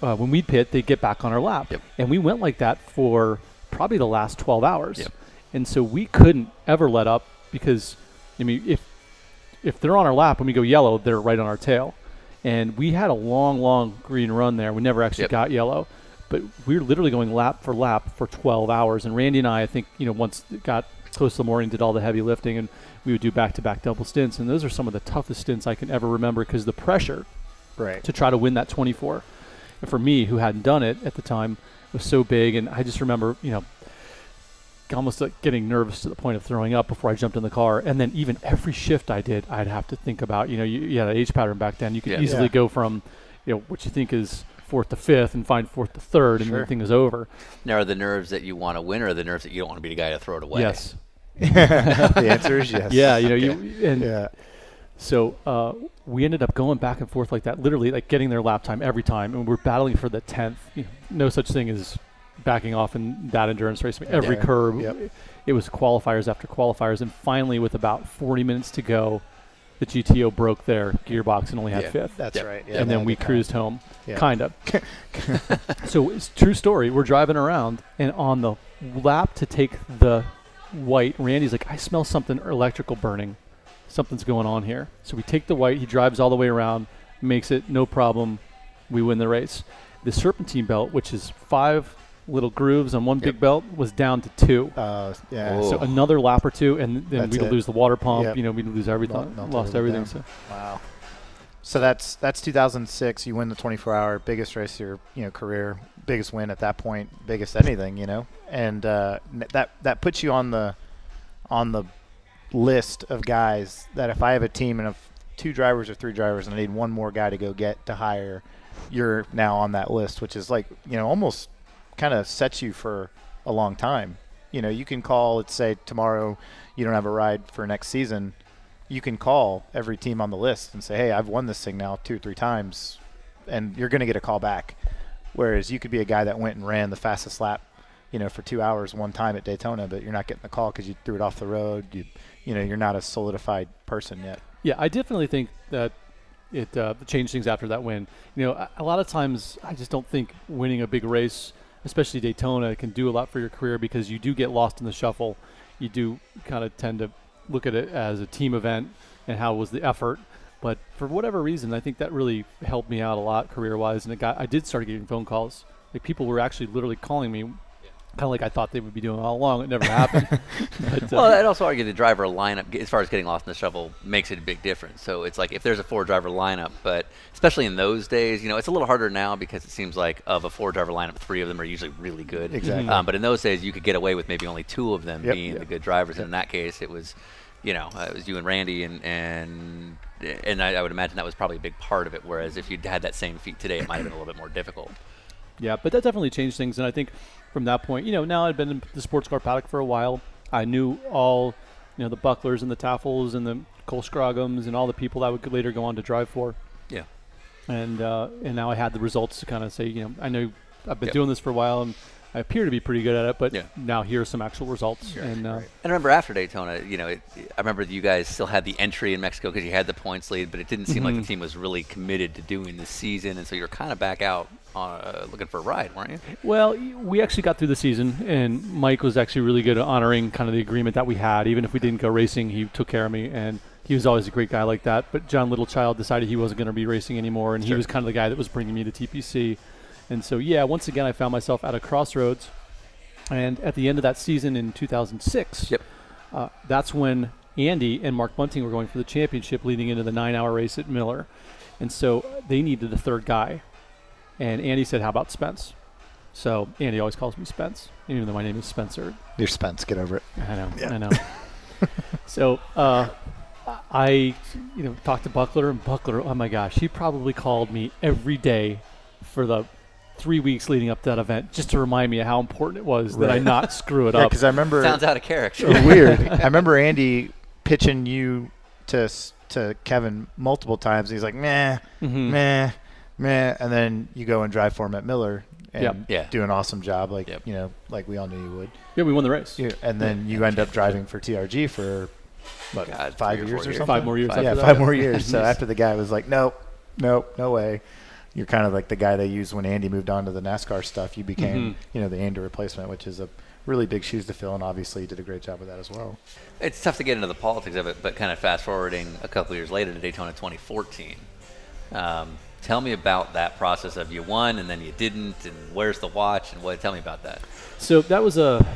Speaker 3: uh, when we'd pit, they'd get back on our lap,
Speaker 1: Yep.
Speaker 3: and we went like that for probably the last 12 hours.
Speaker 1: Yep.
Speaker 3: And so we couldn't ever let up because, I mean, if if they're on our lap and we go yellow, they're right on our tail. And we had a long, long green run there. We never actually
Speaker 1: Yep.
Speaker 3: got yellow, but we were literally going lap for lap for 12 hours. And Randy and I, I think, you know, once got close to the morning, did all the heavy lifting, and we would do back-to-back double stints. And those are some of the toughest stints I can ever remember because the pressure
Speaker 2: Right.
Speaker 3: to try to win that 24. And for me, who hadn't done it at the time, was so big. And I just remember, you know, almost like getting nervous to the point of throwing up before I jumped in the car. And then even every shift I did, I'd have to think about, you know, you, you had an H pattern back then. You could
Speaker 1: Yeah.
Speaker 3: easily
Speaker 2: Yeah.
Speaker 3: go from, you know, what you think is fourth to fifth and find fourth to third, and
Speaker 2: Sure.
Speaker 3: the thing is over.
Speaker 1: Now, are the nerves that you want to win or are the nerves that you don't want to be the guy to throw it away?
Speaker 3: Yes.
Speaker 2: the answer is yes.
Speaker 3: Yeah, you know, you and
Speaker 2: Yeah.
Speaker 3: So uh, we ended up going back and forth like that, literally like getting their lap time every time, and we're battling for the tenth. You know, no such thing as backing off in that endurance race. I mean, every
Speaker 2: Yeah.
Speaker 3: curve,
Speaker 2: Yep.
Speaker 3: it was qualifiers after qualifiers, and finally, with about 40 minutes to go, the GTO broke their gearbox and only had
Speaker 1: Yeah.
Speaker 3: fifth.
Speaker 2: That's
Speaker 1: Yep.
Speaker 2: right. Yeah,
Speaker 3: and then we
Speaker 2: the time.
Speaker 3: cruised home,
Speaker 2: Yeah.
Speaker 3: kind of. so it's true story. We're driving around, and on the lap to take the white, Randy's like, I smell something electrical burning. Something's going on here. So we take the white. He drives all the way around, makes it no problem. We win the race. The serpentine belt, which is five little grooves on one
Speaker 1: Yep.
Speaker 3: big belt, was down to two.
Speaker 2: Uh, yeah.
Speaker 1: Whoa.
Speaker 3: So another lap or two, and then
Speaker 2: That's
Speaker 3: we'd
Speaker 2: it.
Speaker 3: lose the water pump.
Speaker 2: Yep.
Speaker 3: You know, we'd lose everything,
Speaker 2: Melt- melted
Speaker 3: lost
Speaker 2: everything
Speaker 3: everything. So
Speaker 2: Wow. So that's that's 2006. You win the 24 hour biggest race of your you know career, biggest win at that point, biggest anything you know, and uh, that that puts you on the on the list of guys that if I have a team and if two drivers or three drivers and I need one more guy to go get to hire, you're now on that list, which is like you know almost kind of sets you for a long time. You know, you can call. Let's say tomorrow you don't have a ride for next season you can call every team on the list and say, "Hey, I've won this thing now two or three times," and you're going to get a call back. Whereas you could be a guy that went and ran the fastest lap, you know, for two hours one time at Daytona, but you're not getting the call because you threw it off the road. You, you know, you're not a solidified person yet.
Speaker 3: Yeah, I definitely think that it uh, changed things after that win. You know, a, a lot of times I just don't think winning a big race, especially Daytona, can do a lot for your career because you do get lost in the shuffle. You do kind of tend to look at it as a team event and how was the effort. But for whatever reason, I think that really helped me out a lot career-wise, and it got I did start getting phone calls. Like people were actually literally calling me, kind of like I thought they would be doing all along. It never happened. but, uh,
Speaker 1: Well, I'd also argue the driver lineup, as far as getting lost in the shuffle, makes it a big difference. So it's like if there's a four-driver lineup, but especially in those days, you know, it's a little harder now because it seems like of a four-driver lineup, three of them are usually really good.
Speaker 2: Exactly.
Speaker 1: Um, but in those days, you could get away with maybe only two of them
Speaker 2: Yep.
Speaker 1: being
Speaker 2: Yep.
Speaker 1: the good drivers. And in that case, it was, you know, uh, it was you and Randy, and and and I, I would imagine that was probably a big part of it. Whereas if you'd had that same feat today, it might have been a little bit more difficult.
Speaker 3: Yeah, but that definitely changed things, and I think from that point, you know, now I'd been in the sports car paddock for a while. I knew all, you know, the Bucklers and the Tafels and the Cole Scroghams and all the people that would later go on to drive for.
Speaker 1: Yeah.
Speaker 3: And uh, and now I had the results to kind of say, you know, I know I've been
Speaker 1: Yep.
Speaker 3: doing this for a while and I appear to be pretty good at it, but
Speaker 1: Yeah.
Speaker 3: now here are some actual results. And uh,
Speaker 1: And I remember after Daytona, you know, it, I remember you guys still had the entry in Mexico because you had the points lead, but it didn't seem like
Speaker 3: Mhm.
Speaker 1: the team was really committed to doing the season, and so you're kind of back out on, uh, looking for a ride, weren't you?
Speaker 3: Well, we actually got through the season, and Mike was actually really good at honoring kind of the agreement that we had. Even if we didn't go racing, he took care of me, and he was always a great guy like that. But John Littlechild decided he wasn't going to be racing anymore, and he was kind of the guy that was bringing me to TPC. And so, yeah, once again, I found myself at a crossroads. And at the end of that season in 2006,
Speaker 1: Yep.
Speaker 3: uh, that's when Andy and Marc Bunting were going for the championship leading into the nine hour race at Miller. And so they needed a third guy. And Andy said, How about Spence? So Andy always calls me Spence, even though my name is Spencer.
Speaker 2: You're Spence. Get over it.
Speaker 3: I know, I know. so uh, I, you know, talked to Buckler, and Buckler, oh my gosh, he probably called me every day for the three weeks leading up to that event just to remind me of how important it was that I not screw it
Speaker 2: Yeah,
Speaker 3: up.
Speaker 2: because I remember
Speaker 1: Sounds out of character.
Speaker 2: Weird. I remember Andy pitching you to to Kevin multiple times. He's like, meh,
Speaker 3: Mhm.
Speaker 2: meh, meh, and then you go and drive for him at Miller and
Speaker 3: Yep.
Speaker 1: Yeah.
Speaker 2: do an awesome job, like
Speaker 1: Yep.
Speaker 2: you know, like we all knew you would.
Speaker 3: Yeah, we won the race.
Speaker 2: You, and then you end up driving for TRG for what
Speaker 1: God,
Speaker 2: five
Speaker 1: three or
Speaker 2: years or
Speaker 1: years.
Speaker 2: something.
Speaker 3: Five more years
Speaker 1: Five.
Speaker 3: after
Speaker 2: yeah,
Speaker 3: that.
Speaker 2: five more years. So after the guy was like, nope, nope, no way. You're kind of like the guy they used when Andy moved on to the NASCAR stuff. You became,
Speaker 3: Mhm.
Speaker 2: you know, the Andy replacement, which is a really big shoes to fill, and obviously you did a great job with that as well.
Speaker 1: It's tough to get into the politics of it, but kind of fast forwarding a couple years later to Daytona 2014. Um, tell me about that process of you won and then you didn't, and where's the watch, and what? Tell me about that.
Speaker 3: So that was a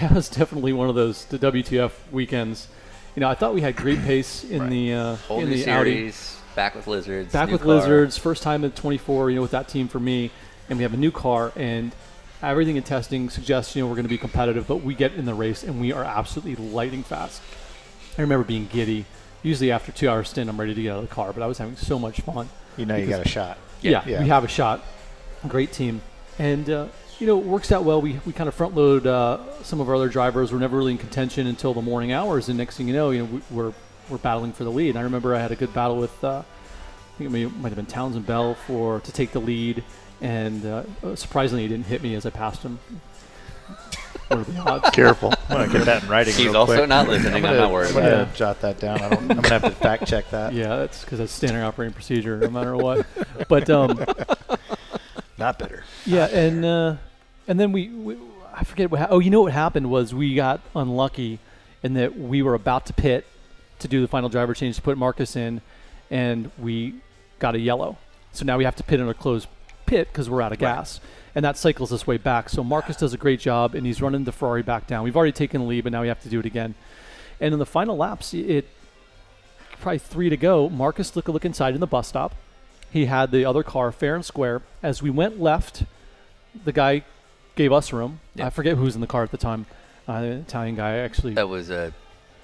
Speaker 3: that was definitely one of those the WTF weekends. You know, I thought we had great pace in
Speaker 1: Right.
Speaker 3: the uh,
Speaker 1: Whole
Speaker 3: in
Speaker 1: new
Speaker 3: the Audi.
Speaker 1: back with lizards,
Speaker 3: Back with
Speaker 1: car.
Speaker 3: Lizards, first time at 24. You know, with that team for me, and we have a new car, and everything in testing suggests you know we're going to be competitive, but we get in the race and we are absolutely lightning fast. I remember being giddy. Usually after two hours stint, I'm ready to get out of the car, but I was having so much fun.
Speaker 2: You know, you got a shot.
Speaker 3: Yeah,
Speaker 2: Yeah.
Speaker 3: we have a shot. Great team, and uh, you know it works out well. We, we kind of front load uh, some of our other drivers. We're never really in contention until the morning hours, and next thing you know, you know we, we're we're battling for the lead. And I remember I had a good battle with uh, I think it might have been Townsend Bell for to take the lead, and uh, surprisingly, he didn't hit me as I passed him.
Speaker 2: Careful. I'm gonna get that in writing.
Speaker 1: He's
Speaker 2: real
Speaker 1: also
Speaker 2: quick.
Speaker 1: not listening. I'm,
Speaker 2: gonna,
Speaker 1: not worried
Speaker 2: I'm gonna
Speaker 1: it.
Speaker 2: jot that down. I don't, I'm gonna have to fact check that.
Speaker 3: Yeah, that's because that's standard operating procedure, no matter what. But um,
Speaker 2: Not bitter.
Speaker 3: Yeah, and uh, and then we, we I forget what. Ha- oh, you know what happened was we got unlucky in that we were about to pit to do the final driver change to put Markus in, and we got a yellow. So now we have to pit in a closed pit because we're out of gas, and that cycles us way back. So Markus does a great job, and he's running the Ferrari back down. We've already taken the lead, but now we have to do it again. And in the final laps, it probably three to go. Markus took a look inside in the bus stop. He had the other car fair and square. As we went left, the guy gave us room.
Speaker 1: Yeah.
Speaker 3: I forget who was in the car at the time. Uh, the Italian guy, actually.
Speaker 1: That was uh,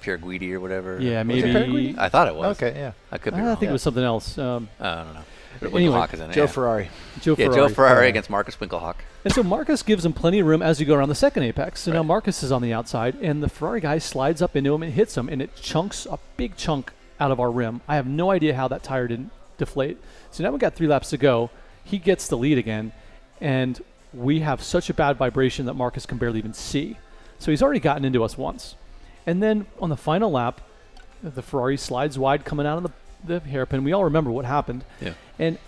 Speaker 1: Pier Guidi or whatever.
Speaker 3: yeah,
Speaker 1: Was it
Speaker 3: maybe.
Speaker 1: Pier Guidi? I thought it was.
Speaker 2: Okay, yeah.
Speaker 1: I could be
Speaker 3: I
Speaker 1: wrong.
Speaker 3: think it was something else. Um,
Speaker 1: I don't know. But
Speaker 3: Anyway,
Speaker 1: Winkelhock is in it,
Speaker 2: Joe
Speaker 1: yeah.
Speaker 2: Ferrari.
Speaker 3: Joe
Speaker 1: Yeah,
Speaker 3: Ferrari.
Speaker 1: Joe Ferrari
Speaker 2: Yeah.
Speaker 1: against Markus Winkelhock.
Speaker 3: And so Markus gives him plenty of room as you go around the second apex. So now Markus is on the outside, and the Ferrari guy slides up into him and hits him, and it chunks a big chunk out of our rim. I have no idea how that tire didn't deflate. So now we got three laps to go. He gets the lead again, and we have such a bad vibration that Markus can barely even see. So he's already gotten into us once. And then on the final lap, the Ferrari slides wide coming out of the, the hairpin. We all remember what happened.
Speaker 1: Yeah.
Speaker 3: And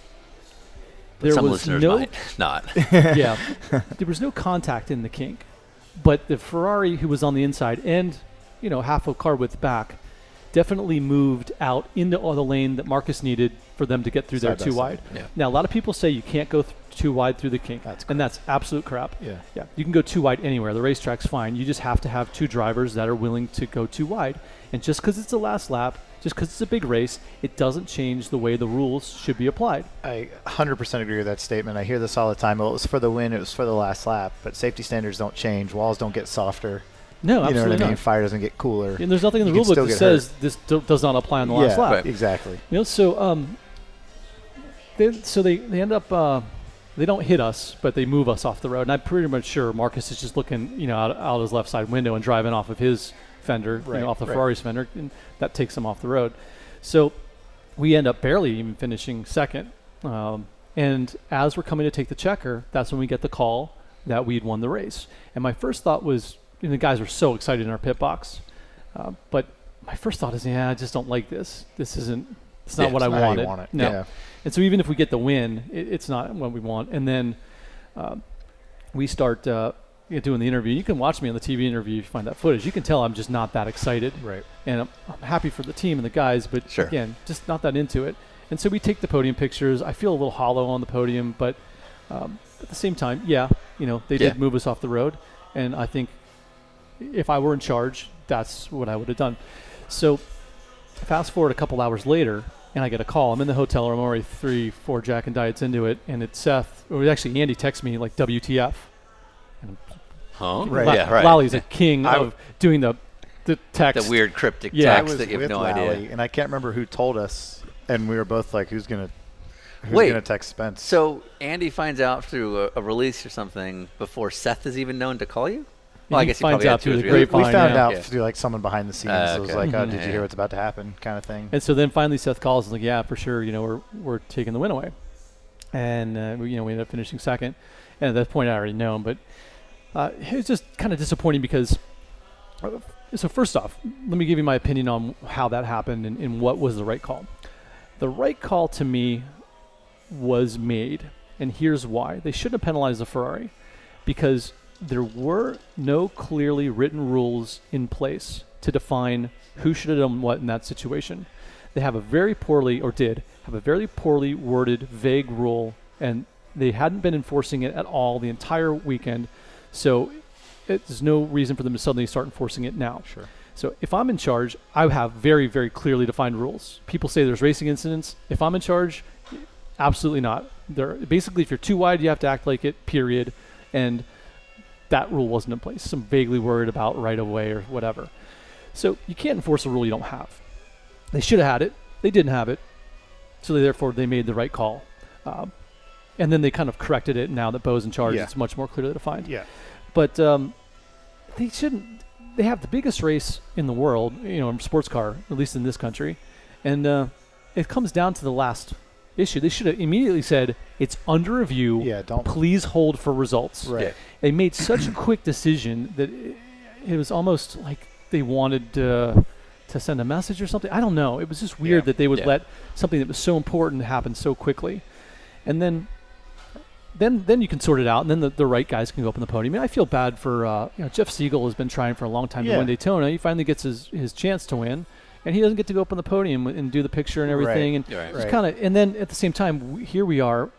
Speaker 1: But
Speaker 3: there
Speaker 1: some
Speaker 3: was
Speaker 1: listeners
Speaker 3: no
Speaker 1: might not.
Speaker 3: yeah, there was no contact in the kink, but the Ferrari who was on the inside and you know half a car width back definitely moved out into all the lane that Markus needed for them to get through there
Speaker 2: Side by
Speaker 3: too
Speaker 2: side.
Speaker 3: wide.
Speaker 1: Yeah.
Speaker 3: Now a lot of people say you can't go th- too wide through the kink,
Speaker 2: That's
Speaker 3: and that's absolute crap.
Speaker 2: Yeah.
Speaker 3: Yeah, you can go too wide anywhere. The racetrack's fine. You just have to have two drivers that are willing to go too wide. And just because it's the last lap, just because it's a big race, it doesn't change the way the rules should be applied.
Speaker 2: I 100% agree with that statement. I hear this all the time. Well, it was for the win. It was for the last lap. But safety standards don't change. Walls don't get softer.
Speaker 3: No,
Speaker 2: you know
Speaker 3: absolutely
Speaker 2: what I mean?
Speaker 3: not.
Speaker 2: Fire doesn't get cooler.
Speaker 3: And there's nothing in the
Speaker 2: You
Speaker 3: rule book that says this do- does not apply on the last
Speaker 2: yeah,
Speaker 3: lap.
Speaker 2: Exactly.
Speaker 3: You know, so um, they, so they, they end up uh, they don't hit us, but they move us off the road. And I'm pretty much sure Markus is just looking, you know, out, out his left side window and driving off of his fender, you know, off the
Speaker 2: right.
Speaker 3: Ferrari's fender, and that takes him off the road. So we end up barely even finishing second. Um, and as we're coming to take the checker, that's when we get the call that we'd won the race. And my first thought was, know, the guys were so excited in our pit box. Uh, but my first thought is, yeah, I just don't like this. This isn't It's not
Speaker 1: Yeah,
Speaker 3: what
Speaker 2: it's
Speaker 3: I
Speaker 2: not
Speaker 3: wanted.
Speaker 2: want it.
Speaker 3: No.
Speaker 2: Yeah.
Speaker 3: And so even if we get the win, it, it's not what we want. And then um, we start uh, you know, doing the interview. You can watch me on the TV interview if you find that footage. You can tell I'm just not that excited.
Speaker 2: Right.
Speaker 3: And I'm, I'm happy for the team and the guys, but
Speaker 1: Sure.
Speaker 3: again, just not that into it. And so we take the podium pictures. I feel a little hollow on the podium, but um, at the same time, yeah, you know, they
Speaker 1: Yeah.
Speaker 3: did move us off the road. And I think if I were in charge, that's what I would have done. So fast forward a couple hours later, and I get a call. I'm in the hotel room, already three, four Jack and Diets into it, and it's Seth, or actually Andy texts me like WTF.
Speaker 1: Huh?
Speaker 2: Right.
Speaker 3: La-
Speaker 1: Yeah, right.
Speaker 3: Lally's a king
Speaker 2: I
Speaker 3: of doing the the text.
Speaker 1: the weird cryptic
Speaker 3: Yeah.
Speaker 2: I
Speaker 1: text
Speaker 2: was
Speaker 1: that you have
Speaker 2: with
Speaker 1: no
Speaker 2: Lally,
Speaker 1: idea.
Speaker 2: and I can't remember who told us, and we were both like, "Who's gonna, who's
Speaker 1: Wait.
Speaker 2: gonna text Spence?"
Speaker 1: So Andy finds out through a, a release or something before Seth is even known to call you. Well, I
Speaker 3: He
Speaker 1: guess he
Speaker 3: finds out
Speaker 1: two
Speaker 3: through the grapevine,
Speaker 2: we found
Speaker 3: yeah.
Speaker 2: out
Speaker 1: Yeah.
Speaker 2: through like someone behind the scenes.
Speaker 1: Uh,
Speaker 2: so it was like, "Oh, did you hear what's about to happen?" kind of thing.
Speaker 3: And so then finally Seth calls and like, yeah, for sure, you know, we're we're taking the win away, and uh, we, you know we ended up finishing second. And at that point, I already known, but uh, it was just kind of disappointing because. So first off, let me give you my opinion on how that happened and, and what was the right call. The right call to me was made, and here's why: they shouldn't have penalized the Ferrari because there were no clearly written rules in place to define who should have done what in that situation. They have a very poorly, or did have a very poorly worded, vague rule, and they hadn't been enforcing it at all the entire weekend. So it, there's no reason for them to suddenly start enforcing it now.
Speaker 2: Sure.
Speaker 3: So if I'm in charge, I have very, very clearly defined rules. People say there's racing incidents. If I'm in charge, absolutely not. There basically, if you're too wide, you have to act like it. Period. And that rule wasn't in place. Some vaguely worried about right of way or whatever. So you can't enforce a rule you don't have. They should have had it. They didn't have it. So they, therefore, they made the right call. Um, and then they kind of corrected it. Now that Bo's in charge,
Speaker 2: Yeah.
Speaker 3: it's much more clearly defined
Speaker 2: Yeah.
Speaker 3: but um, they shouldn't. They have the biggest race in the world, you know, in sports car, at least in this country, and uh, it comes down to the last issue. They should have immediately said it's under review.
Speaker 2: Yeah. Don't.
Speaker 3: Please hold for results.
Speaker 2: Right.
Speaker 1: Yeah.
Speaker 3: They made such a quick decision that it, it was almost like they wanted uh, to send a message or something. I don't know. It was just weird
Speaker 2: Yeah.
Speaker 3: that they would
Speaker 1: Yeah.
Speaker 3: let something that was so important happen so quickly, and then then then you can sort it out, and then the, the right guys can go up on the podium. I mean, I feel bad for uh, you know Jeff Segal has been trying for a long time to win Daytona. He finally gets his, his chance to win, and he doesn't get to go up on the podium and do the picture and everything. And
Speaker 1: Right.
Speaker 3: it's
Speaker 2: Right.
Speaker 3: kind of and then at the same time, w- here we are.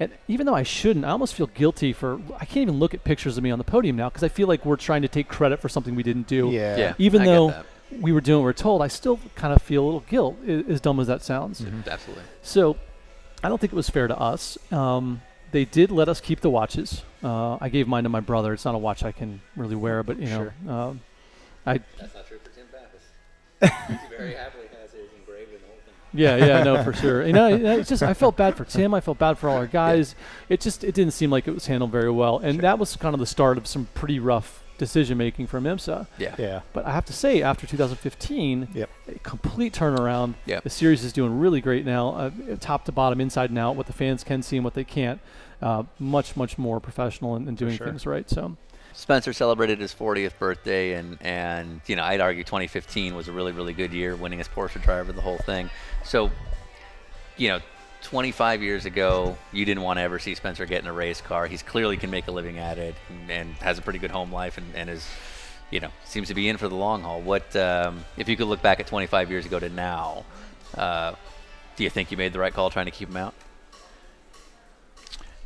Speaker 3: And even though I shouldn't, I almost feel guilty for I can't even look at pictures of me on the podium now because I feel like we're trying to take credit for something we didn't do.
Speaker 2: Yeah.
Speaker 1: Yeah.
Speaker 3: Even
Speaker 1: I
Speaker 3: though we were doing what we we're told, I still kind of feel a little guilt, i- as dumb as that sounds.
Speaker 2: Mm-hmm.
Speaker 1: Absolutely.
Speaker 3: So I don't think it was fair to us. Um, they did let us keep the watches. Uh, I gave mine to my brother. It's not a watch I can really wear, but you know, um, I
Speaker 1: That's not true very happily has his engraved in the whole thing.
Speaker 3: yeah yeah no for sure. You know, it's just I felt bad for Tim. I felt bad for all our guys. It just it didn't seem like it was handled very well, and that was kind of the start of some pretty rough decision making from IMSA.
Speaker 1: Yeah.
Speaker 2: Yeah.
Speaker 3: But I have to say, after 2015,
Speaker 2: Yep.
Speaker 3: a complete turnaround.
Speaker 1: Yep.
Speaker 3: The series is doing really great now, uh, top to bottom, inside and out, what the fans can see and what they can't. Uh, much, much more professional and, and doing
Speaker 2: sure.
Speaker 3: things right. So,
Speaker 1: Spencer celebrated his 40th birthday, and and you know I'd argue 2015 was a really really good year, winning as Porsche driver, the whole thing. So, you know, 25 years ago, you didn't want to ever see Spencer get in a race car. He's clearly can make a living at it, and, and has a pretty good home life, and, and is, you know, seems to be in for the long haul. What um, if you could look back at 25 years ago to now? Uh, do you think you made the right call trying to keep him out?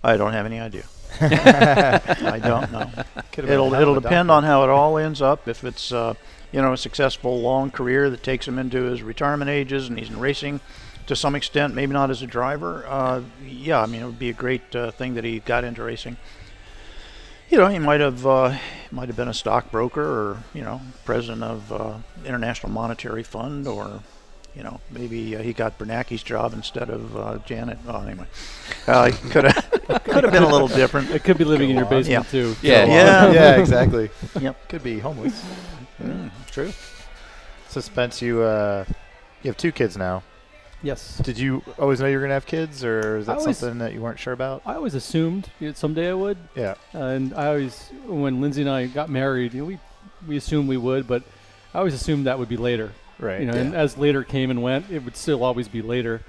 Speaker 6: I don't have any idea. I don't know. It'll it'll depend on how it all ends up. If it's uh, you know a successful long career that takes him into his retirement ages and he's in racing to some extent, maybe not as a driver. Uh, yeah, I mean it would be a great uh, thing that he got into racing. You know, he might have uh, might have been a stockbroker or you know president of uh, International Monetary Fund or. You know, maybe uh, he got Bernanke's job instead of uh, Janet. Oh, anyway, uh, could have could have been a little different.
Speaker 3: it could be living in your
Speaker 2: on.
Speaker 3: basement
Speaker 6: Yeah.
Speaker 3: too.
Speaker 1: Yeah.
Speaker 3: So, uh,
Speaker 6: Yeah.
Speaker 2: yeah, exactly.
Speaker 6: Yep.
Speaker 2: Could be homeless.
Speaker 6: Mm, true.
Speaker 2: So Spence, you uh, you have two kids now.
Speaker 3: Yes.
Speaker 2: Did you always know you were gonna have kids, or is that
Speaker 3: always-
Speaker 2: something that you weren't sure about?
Speaker 3: I always assumed you know, someday I would.
Speaker 2: Yeah.
Speaker 3: and I always, when Lindsay and I got married, you know, we we assumed we would, but I always assumed that would be later.
Speaker 2: Right.
Speaker 3: You know, and as later came and went, it would still always be later.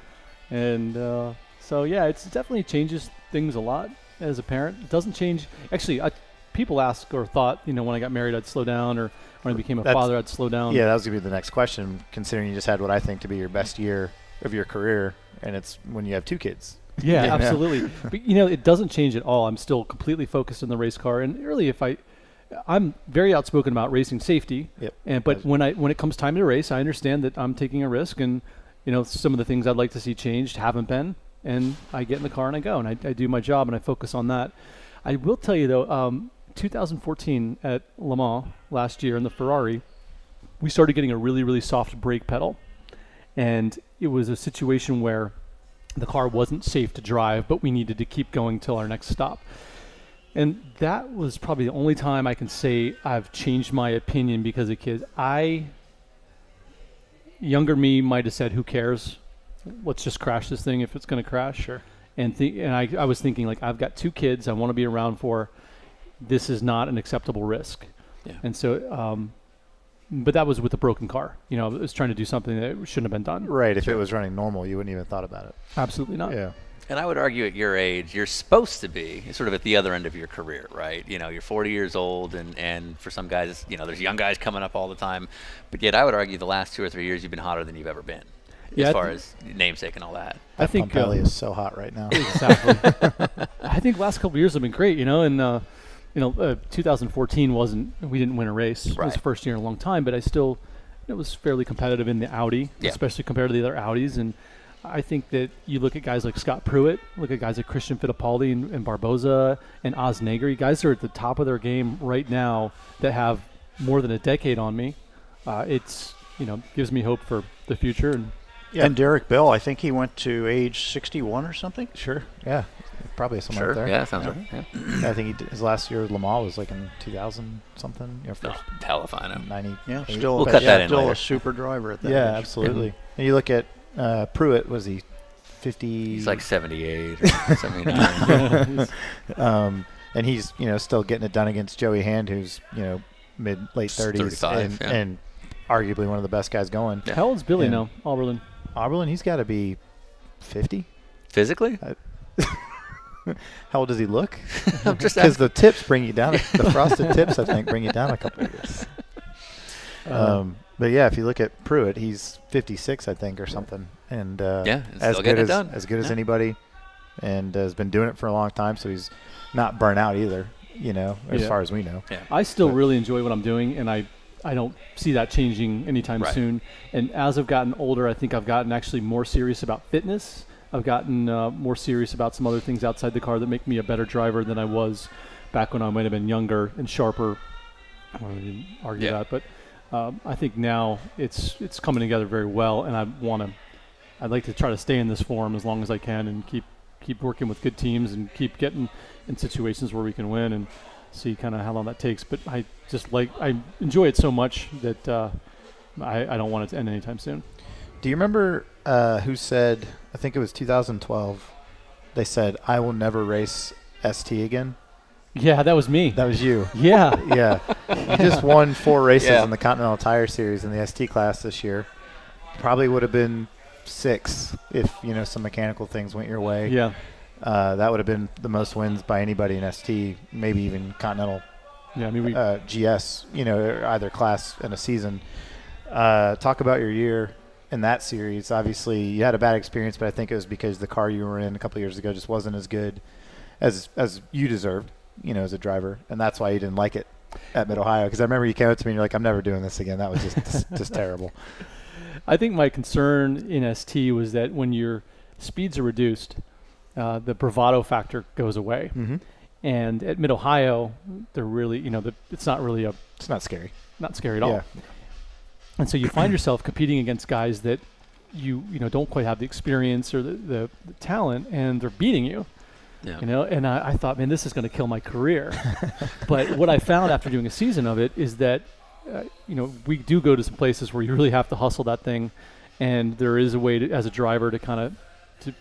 Speaker 3: And uh, so, yeah, it's it definitely changes things a lot as a parent. It doesn't change. Actually, I, people ask or thought, you know, when I got married, I'd slow down, or when I became a
Speaker 2: That's-
Speaker 3: father, I'd slow down.
Speaker 2: Yeah, that was gonna be the next question. Considering you just had what I think to be your best year of your career, and it's when you have two kids.
Speaker 3: Yeah,
Speaker 2: Yeah.
Speaker 3: absolutely. but you know, it doesn't change at all. I'm still completely focused on the race car, and really, if I, I'm very outspoken about racing safety.
Speaker 2: Yep.
Speaker 3: And but when I when it comes time to race, I understand that I'm taking a risk, and you know, some of the things I'd like to see changed haven't been, and I get in the car and I go, and I, I do my job and I focus on that. I will tell you though, um, 2014 at Le Mans last year in the Ferrari, we started getting a really really soft brake pedal, and it was a situation where the car wasn't safe to drive, but we needed to keep going till our next stop. And that was probably the only time I can say I've changed my opinion because of kids. I, younger me, might have said, "Who cares? Let's just crash this thing if it's going to crash." Sure. And th- and I, I was thinking like I've got two kids I want to be around for. This is not an acceptable risk.
Speaker 1: Yeah.
Speaker 3: And so, um, but that was with a broken car. You know, I was trying to do something that shouldn't have been done.
Speaker 2: Right. If it was running normal, you wouldn't even thought about it.
Speaker 3: Absolutely not.
Speaker 2: Yeah.
Speaker 1: And I would argue at your age, you're supposed to be sort of at the other end of your career, right? You know, you're 40 years old, and, and for some guys, you know, there's young guys coming up all the time. But yet, I would argue the last two or three years, you've been hotter than you've ever been,
Speaker 3: Yeah, I
Speaker 1: as far as namesake and all that.
Speaker 3: I think
Speaker 2: Pumpelly
Speaker 3: uh,
Speaker 2: is so hot right now.
Speaker 3: exactly. I think last couple of years have been great, you know, and uh, you know, uh, 2014 wasn't we didn't win a race. Right. It was the first year in a long time, but I still it was fairly competitive in the Audi,
Speaker 1: Yeah.
Speaker 3: especially compared to the other Audis. And I think that you look at guys like Scott Pruett, look at guys like Christian Fittipaldi and, and Barbosa and Ozz Negri, guys that are at the top of their game right now that have more than a decade on me. Uh, it's you know gives me hope for the future and
Speaker 6: And Derek Bell, I think he went to age 61 or something.
Speaker 2: Sure. Yeah. Probably somewhere
Speaker 1: Sure.
Speaker 2: up there.
Speaker 1: Yeah, sounds right. Yeah.
Speaker 2: Yeah, I think he did, his last year at Le Mans was like in 2000 something. You know,
Speaker 1: No,
Speaker 2: first
Speaker 1: hell if I know.
Speaker 2: 90.
Speaker 6: Yeah, still,
Speaker 1: We'll cut
Speaker 6: yeah,
Speaker 1: that in
Speaker 6: still
Speaker 1: later.
Speaker 6: a super driver at that
Speaker 2: Yeah,
Speaker 6: age.
Speaker 2: absolutely. And you look at uh, Pruett. Was he 50?
Speaker 1: He's like 78 or 79.
Speaker 2: um, and he's you know still getting it done against Joey Hand, who's you know mid late 30s
Speaker 1: 35,
Speaker 2: and,
Speaker 1: yeah.
Speaker 2: and arguably one of the best guys going.
Speaker 1: Yeah.
Speaker 3: how old's Billy
Speaker 2: Yeah.
Speaker 3: now? Auberlen.
Speaker 2: Auberlen, he's got to be 50.
Speaker 1: Physically?
Speaker 2: How old does he look?
Speaker 1: Just
Speaker 2: Because the tips bring you down. The frosted tips, I think, bring you down a couple of years.
Speaker 3: Uh,
Speaker 2: Um, but yeah, if you look at Pruett, he's 56, I think, or something, and uh,
Speaker 1: Yeah, and
Speaker 2: as good as
Speaker 1: done.
Speaker 2: as good as anybody, and has been doing it for a long time. So he's not burnt out either. You know, as
Speaker 3: Yeah.
Speaker 2: far as we know.
Speaker 3: I still
Speaker 2: But-
Speaker 3: really enjoy what I'm doing, and I I don't see that changing anytime
Speaker 1: Right.
Speaker 3: soon. And as I've gotten older, I think I've gotten actually more serious about fitness. I've gotten uh, more serious about some other things outside the car that make me a better driver than I was back when I might have been younger and sharper. I don't even argue
Speaker 1: Yeah.
Speaker 3: that, but um, I think now it's it's coming together very well, and I want to. I'd like to try to stay in this form as long as I can and keep keep working with good teams and keep getting in situations where we can win and see kind of how long that takes. But I just like I enjoy it so much that uh, I, I don't want it to end anytime soon.
Speaker 2: Do you remember uh, who said? I think it was 2012. They said, "I will never race ST again."
Speaker 3: Yeah, that was me.
Speaker 2: That was you.
Speaker 3: yeah,
Speaker 2: yeah, you just won four races
Speaker 1: Yeah.
Speaker 2: in the Continental Tire Series in the ST class this year. Probably would have been six if you know some mechanical things went your way.
Speaker 3: yeah.
Speaker 2: Uh, that would have been the most wins by anybody in ST, maybe even Continental
Speaker 3: Yeah, I mean, we,
Speaker 2: uh, GS, you know, either class in a season. Uh, talk about your year in that series. Obviously, you had a bad experience, but I think it was because the car you were in a couple of years ago just wasn't as good as as you deserved, you know, as a driver, and that's why you didn't like it at Mid Ohio. Because I remember you came up to me and you're like, "I'm never doing this again." That was just just, just terrible.
Speaker 3: I think my concern in ST was that when your speeds are reduced, uh, the bravado factor goes away.
Speaker 2: Mm-hmm.
Speaker 3: And at Mid Ohio, they're really, you know, the, it's not really a
Speaker 2: It's not scary.
Speaker 3: not scary at all.
Speaker 2: Yeah.
Speaker 3: And so you find yourself competing against guys that you you know don't quite have the experience or the, the, the talent, and they're beating you.
Speaker 1: Yeah.
Speaker 3: You know, and I, I thought, man, this is going to kill my career. but what I found after doing a season of it is that, uh, you know, we do go to some places where you really have to hustle that thing, and there is a way to, as a driver to kind of to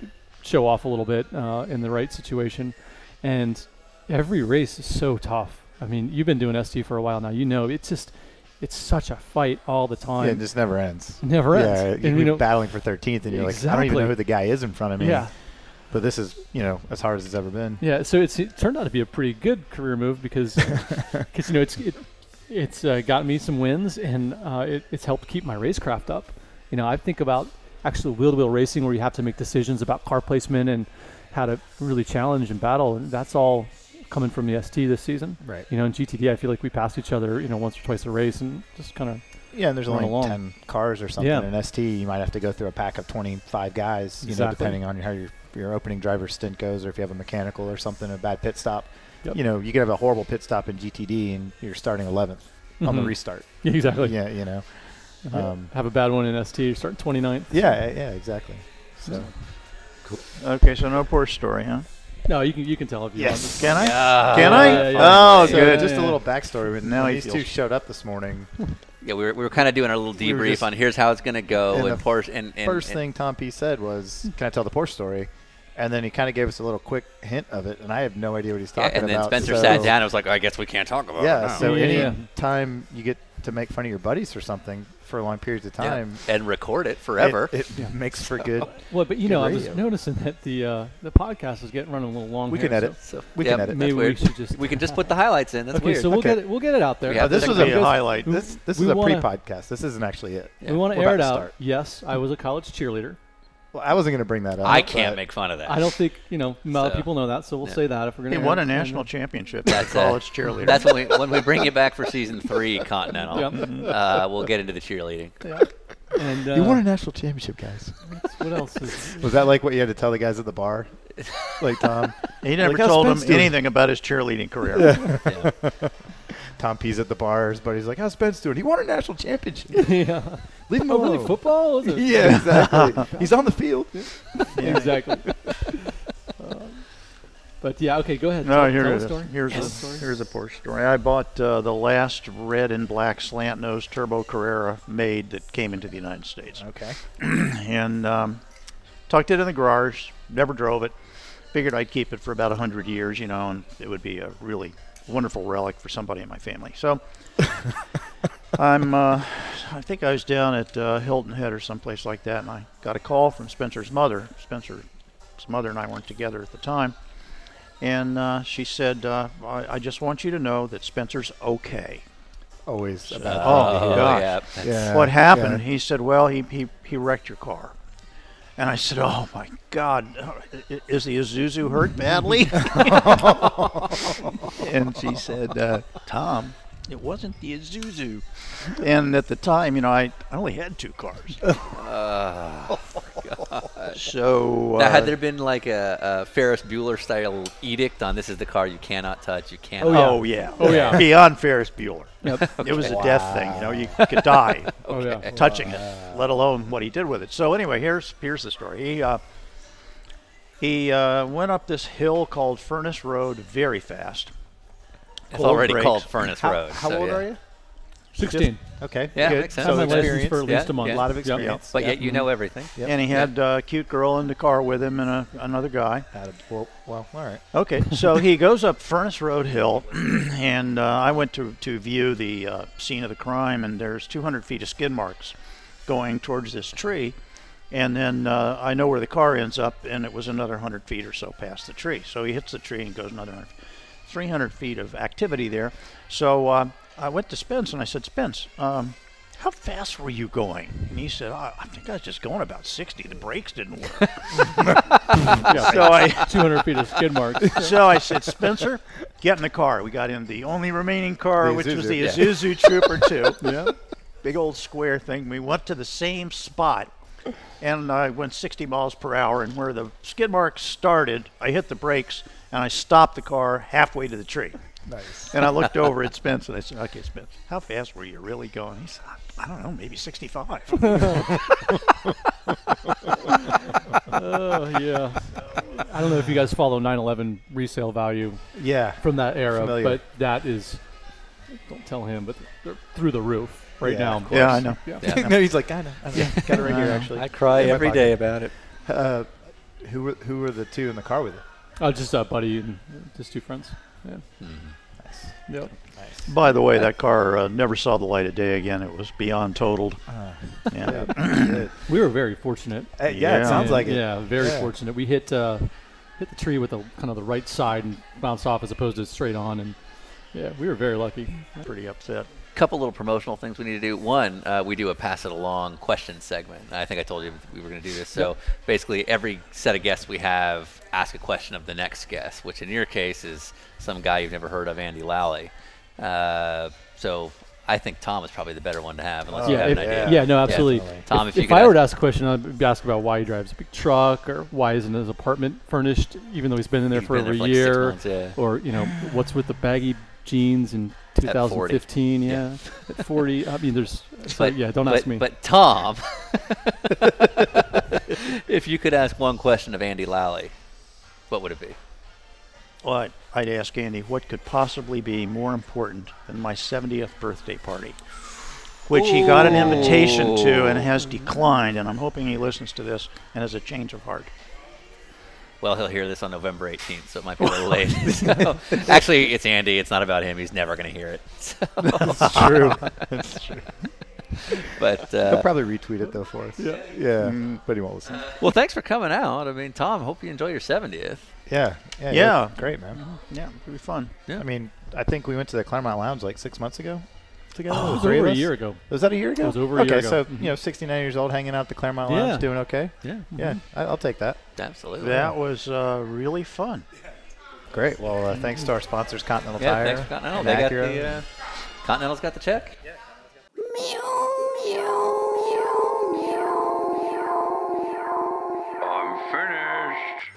Speaker 3: show off a little bit uh, in the right situation. And every race is so tough. I mean, you've been doing ST for a while now. You know, it's just it's such a fight all the time.
Speaker 2: Yeah, it just never ends.
Speaker 3: Never ends.
Speaker 2: Yeah,
Speaker 3: And,
Speaker 2: you're
Speaker 3: you know-
Speaker 2: battling for 13th, and you're like, I don't even know who the guy is in front of me.
Speaker 3: Yeah.
Speaker 2: But this is, you know, as hard as it's ever been.
Speaker 3: Yeah, so it's it turned out to be a pretty good career move because because you know it's it, it's uh, got me some wins and uh, it, it's helped keep my racecraft up. You know, I think about actually wheel-to-wheel racing where you have to make decisions about car placement and how to really challenge and battle, and that's all coming from the ST this season.
Speaker 2: Right.
Speaker 3: You know, in GTD, I feel like we pass each other, you know, once or twice a race and just kind of
Speaker 2: Yeah, and there's only
Speaker 3: along.
Speaker 2: 10 cars or something.
Speaker 3: Yeah.
Speaker 2: In ST, you might have to go through a pack of 25 guys, you know, depending on how your, your opening driver stint goes or if you have a mechanical or something, a bad pit stop.
Speaker 3: Yep.
Speaker 2: You know, you could have a horrible pit stop in GTD and you're starting 11th on the
Speaker 3: Mhm.
Speaker 2: restart.
Speaker 3: exactly
Speaker 2: Yeah, you know.
Speaker 3: Yeah.
Speaker 2: Um,
Speaker 3: have a bad one in ST, you start 29th.
Speaker 2: yeah, yeah, exactly. So,
Speaker 6: Okay, so no Porsche story, huh?
Speaker 3: No, you can you can tell if you
Speaker 2: Yes.
Speaker 6: Can I?
Speaker 1: Yeah.
Speaker 6: Can I?
Speaker 3: yeah, yeah.
Speaker 6: Oh,
Speaker 2: so
Speaker 6: good.
Speaker 2: just
Speaker 3: Yeah,
Speaker 2: a little backstory. But
Speaker 6: Now
Speaker 2: these two showed up this morning,
Speaker 1: Yeah, we were, we were kind of doing a little debrief
Speaker 2: just-
Speaker 1: on here's how it's going to go
Speaker 2: And
Speaker 1: and,
Speaker 2: the
Speaker 1: Porsche and, and
Speaker 2: first
Speaker 1: and-
Speaker 2: thing Tom P said was, "Can I tell the Porsche story?" And then he kind of gave us a little quick hint of it, and I have no idea what he's
Speaker 1: yeah,
Speaker 2: talking
Speaker 1: and then
Speaker 2: about.
Speaker 1: Spencer
Speaker 2: so-
Speaker 1: sat down and was like, I guess we can't talk about it.
Speaker 2: Yeah,
Speaker 1: now."
Speaker 2: so
Speaker 3: Yeah,
Speaker 2: any time you get to make fun of your buddies or something for a long periods of
Speaker 1: Yeah,
Speaker 2: time,
Speaker 1: and record it
Speaker 2: it-
Speaker 1: forever.
Speaker 2: it, makes for good.
Speaker 3: Well, but you
Speaker 2: Good
Speaker 3: know, I was noticing that the uh, the podcast is getting running a little long.
Speaker 2: We
Speaker 3: here,
Speaker 2: can edit.
Speaker 3: so-
Speaker 1: so
Speaker 2: we
Speaker 1: yeah,
Speaker 2: can edit.
Speaker 3: Maybe we should just-
Speaker 1: we can just put the highlights in. That's
Speaker 3: okay,
Speaker 1: weird.
Speaker 3: so we'll
Speaker 2: Okay.
Speaker 3: get it. We'll get it out there.
Speaker 1: Yeah,
Speaker 6: Oh, this
Speaker 1: that's
Speaker 6: was
Speaker 1: a
Speaker 6: a highlight.
Speaker 2: This this is a pre-podcast. This isn't actually it.
Speaker 1: Yeah.
Speaker 3: We want to air it out. Yes, I was a college cheerleader.
Speaker 2: Well, I wasn't going to bring that up.
Speaker 1: I can't make fun of that.
Speaker 3: I don't think you know a lot of
Speaker 1: So,
Speaker 3: people know that, so we'll
Speaker 1: yeah.
Speaker 3: say that if we're going to.
Speaker 6: He won a national championship
Speaker 1: That's
Speaker 6: as
Speaker 1: uh,
Speaker 6: a college cheerleader.
Speaker 1: That's when we when we bring you back for season three Continental.
Speaker 3: Yep.
Speaker 1: Uh, we'll get into the cheerleading.
Speaker 3: Yeah. And uh,
Speaker 2: You won a national championship, guys.
Speaker 3: what else is?
Speaker 2: Was that like what you had to tell the guys at the bar? Like Tom,
Speaker 6: he never
Speaker 2: Like
Speaker 6: told him anything about his cheerleading career.
Speaker 1: Yeah.
Speaker 2: Tom P's at the bars, but he's like, "How's Spence doing? He won a national championship.
Speaker 3: yeah.
Speaker 2: Leave him
Speaker 3: Oh, really? Football? Was it?
Speaker 2: Yeah, exactly. he's on the field.
Speaker 3: exactly. Uh, but yeah, okay, go ahead.
Speaker 6: No,
Speaker 3: tell,
Speaker 6: here
Speaker 3: tell
Speaker 6: it
Speaker 3: a
Speaker 6: is.
Speaker 3: story.
Speaker 6: Here's
Speaker 3: Tell
Speaker 6: a,
Speaker 3: a story.
Speaker 6: here's a Porsche story. I bought uh, the last red and black slant nose turbo Carrera made that came into the United States,
Speaker 2: Okay.
Speaker 6: and um, tucked it in the garage. Never drove it. Figured I'd keep it for about hundred years, you know, and it would be a really wonderful relic for somebody in my family. So I'm, uh, I think I was down at uh, Hilton Head or someplace like that, and I got a call from Spencer's mother. Spencer's mother and I weren't together at the time. And uh, she said, uh, I, I just want you to know that Spencer's okay.
Speaker 2: Always
Speaker 1: Uh,
Speaker 2: about
Speaker 6: Oh, gosh.
Speaker 1: yeah.
Speaker 2: Yeah.
Speaker 6: what happened?
Speaker 2: yeah.
Speaker 6: He said, Well, he, he, he wrecked your car. And I said, Oh my God, is the Isuzu hurt badly? and she said, uh, Tom, it wasn't the Isuzu. And at the time, you know, I, I only had two cars.
Speaker 1: Uh,
Speaker 6: So
Speaker 1: now,
Speaker 6: uh,
Speaker 1: had there been like a, a Ferris Bueller style edict on this is the car you cannot touch, you cannot.
Speaker 6: Oh yeah.
Speaker 3: Oh, yeah.
Speaker 6: Beyond Ferris Bueller.
Speaker 3: Yep.
Speaker 6: It was a death thing. You know, you could die
Speaker 3: Oh yeah.
Speaker 6: touching it, let alone what he did with it. So anyway, here's here's the story. He uh, he uh, went up this hill called Furnace Road very fast.
Speaker 1: It's already
Speaker 6: brakes.
Speaker 1: called Furnace
Speaker 2: How,
Speaker 1: Road.
Speaker 2: how
Speaker 1: so,
Speaker 2: old
Speaker 1: yeah.
Speaker 2: are you?
Speaker 3: Sixteen.
Speaker 2: Okay.
Speaker 1: Yeah,
Speaker 2: good.
Speaker 1: makes sense.
Speaker 2: So
Speaker 3: my license
Speaker 2: experience.
Speaker 3: for at
Speaker 1: Yeah,
Speaker 3: least a month.
Speaker 1: yeah.
Speaker 2: A lot of
Speaker 3: Yep.
Speaker 2: experience.
Speaker 1: But
Speaker 2: Yeah.
Speaker 1: yet you know everything.
Speaker 2: Yep.
Speaker 6: And he had uh, a cute girl in the car with him and a, another guy.
Speaker 2: Had a- well, well, all right.
Speaker 6: Okay, so he goes up Furnace Road Hill, and uh, I went to, to view the uh, scene of the crime, and there's 200 feet of skid marks going towards this tree. And then uh, I know where the car ends up, and it was another 100 feet or so past the tree. So he hits the tree and goes another 100, 300 feet of activity there. So uh, I went to Spence, and I said, Spence, um, how fast were you going? And he said, "Oh, I think I was just going about 60. The brakes didn't work. so I,
Speaker 3: 200 feet of skid marks.
Speaker 6: so I said, Spencer, get in the car. We got in the only remaining car,
Speaker 2: The
Speaker 6: which was the
Speaker 1: Yeah.
Speaker 6: Isuzu Trooper 2. yeah. Big old square thing. We went to the same spot. And I went 60 miles per hour. And where the skid marks started, I hit the brakes and I stopped the car halfway to the tree.
Speaker 2: Nice.
Speaker 6: And I looked over at Spence and I said, Okay, Spence, how fast were you really going? He said, I don't know, maybe 65.
Speaker 3: Oh yeah. I don't know if you guys follow 911 resale value
Speaker 2: Yeah.
Speaker 3: from that era,
Speaker 2: Familiar.
Speaker 3: but that is. Don't tell him, but they're through the roof right
Speaker 2: Yeah,
Speaker 3: now.
Speaker 2: of
Speaker 6: yeah, I know.
Speaker 3: Yeah.
Speaker 1: Yeah.
Speaker 2: no, he's like, I know. I know. Got it right here, actually.
Speaker 1: I cry
Speaker 2: In my
Speaker 1: every
Speaker 2: pocket.
Speaker 1: day about it.
Speaker 2: Uh, who were who were the two in the car with you?
Speaker 3: Oh, just a buddy and just two friends. Yeah.
Speaker 2: Nice. Nice.
Speaker 3: Yep.
Speaker 2: Nice.
Speaker 6: By the way, that car uh, never saw the light of day again. It was beyond totaled.
Speaker 2: Uh,
Speaker 6: Yeah.
Speaker 2: good.
Speaker 3: We were very fortunate.
Speaker 2: Uh, yeah, it sounds
Speaker 3: Yeah,
Speaker 2: like it.
Speaker 3: Yeah, very
Speaker 2: Yeah.
Speaker 3: fortunate. We hit uh, hit the tree with the kind of the right side and bounced off as opposed to straight on, and yeah, we were very lucky.
Speaker 6: Pretty upset.
Speaker 1: Couple little promotional things we need to do. One, uh, we do a pass it along question segment. I think I told you we were going to do this. So basically, every set of guests we have ask a question of the next guest, which in your case is some guy you've never heard of, Andy Lally. Uh, so I think Tom is probably the better one to have, unless
Speaker 2: Oh,
Speaker 1: you have
Speaker 3: if-
Speaker 1: an idea.
Speaker 3: yeah, no, absolutely.
Speaker 2: definitely.
Speaker 1: Tom,
Speaker 3: if,
Speaker 1: if you
Speaker 3: if
Speaker 1: could
Speaker 3: I were to
Speaker 1: ask-
Speaker 3: ask a question, I'd be asked about why he drives a big truck, or why isn't his apartment furnished, even though he's been in there
Speaker 1: He's
Speaker 3: for over a
Speaker 1: like
Speaker 3: year,
Speaker 1: months, yeah.
Speaker 3: or you know, what's with the baggy jeans in
Speaker 1: 40.
Speaker 3: 2015? Yeah,
Speaker 1: Yeah.
Speaker 3: at 40. I mean, there's so,
Speaker 1: But,
Speaker 3: yeah. Don't
Speaker 1: but,
Speaker 3: ask me.
Speaker 1: But Tom, if you could ask one question of Andy Lally, what would it be?
Speaker 6: Well, I'd, I'd ask Andy what could possibly be more important than my 70th birthday party, which he got an invitation to and has declined. And I'm hoping he listens to this and has a change of heart.
Speaker 1: Well, he'll hear this on November 18th, so it might be a little late. So, actually, it's Andy. It's not about him. He's never going to hear it. So,
Speaker 2: That's true. That's true.
Speaker 1: but
Speaker 2: He'll
Speaker 1: uh,
Speaker 2: probably retweet it though for us. Yeah. Yeah. But he won't listen.
Speaker 1: well, thanks for coming out. I mean, Tom, hope you enjoy your 70th.
Speaker 2: Yeah. Yeah.
Speaker 6: Yeah.
Speaker 2: Great, man.
Speaker 6: Yeah, it'll be fun.
Speaker 1: Yeah.
Speaker 2: I mean, I think we went to the Clermont Lounge like six months ago. Together.
Speaker 3: it was
Speaker 2: three
Speaker 3: over a year ago.
Speaker 2: Was that a year ago?
Speaker 3: It was over a
Speaker 2: okay,
Speaker 3: year ago.
Speaker 2: Okay, so
Speaker 3: Mhm.
Speaker 2: you know, 69 years old, hanging out at the Clermont
Speaker 3: Yeah.
Speaker 2: Lounge, doing okay.
Speaker 3: Yeah.
Speaker 2: Yeah, I, I'll take that.
Speaker 1: Absolutely.
Speaker 6: That was uh, really fun.
Speaker 2: Great. Well, uh, thanks to our sponsors, Continental
Speaker 1: Yeah,
Speaker 2: Tire.
Speaker 1: thanks for Continental.
Speaker 2: and
Speaker 1: They got
Speaker 2: Acura.
Speaker 1: the uh, Continental's got the check. Yeah. Meow, meow, meow, meow, meow.
Speaker 5: I'm finished.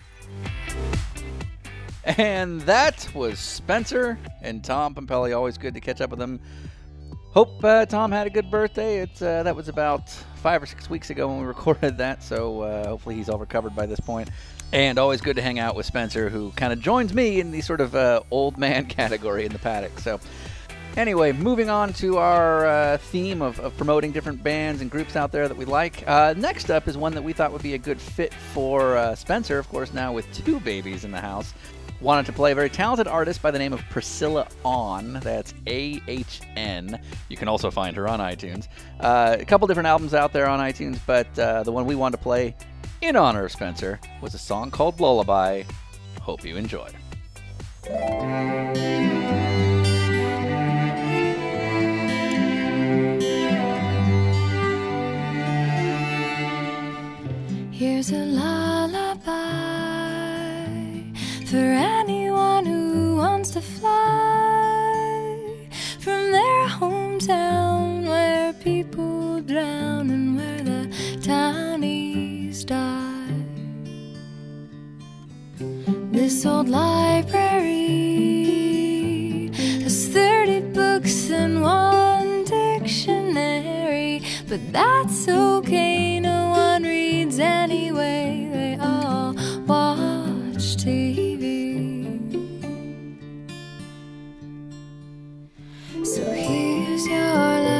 Speaker 1: And that was Spencer and Tom Pumpelly. Always good to catch up with them. Hope uh, Tom had a good birthday. It's uh, that was about five or six weeks ago when we recorded that, so uh, hopefully he's all recovered by this point. And always good to hang out with Spencer, who kind of joins me in the sort of uh, old man category in the paddock. So, anyway, moving on to our uh, theme of, of promoting different bands and groups out there that we like. Uh, next up is one that we thought would be a good fit for Spencer, of course, now with two babies in the house wanted to play a very talented artist by the name of Priscilla Ahn. That's A H N. You can also find her on iTunes. Uh, a couple different albums out there on iTunes, but uh, the one we wanted to play in honor of Spencer was a song called Lullaby. Hope you enjoy.
Speaker 8: Here's a lullaby for anyone who wants to fly from their hometown where people drown and where the townies die. This old library has 30 books and one dictionary, but that's okay. No one reads anyway, they all watch TV. So here's your lullaby.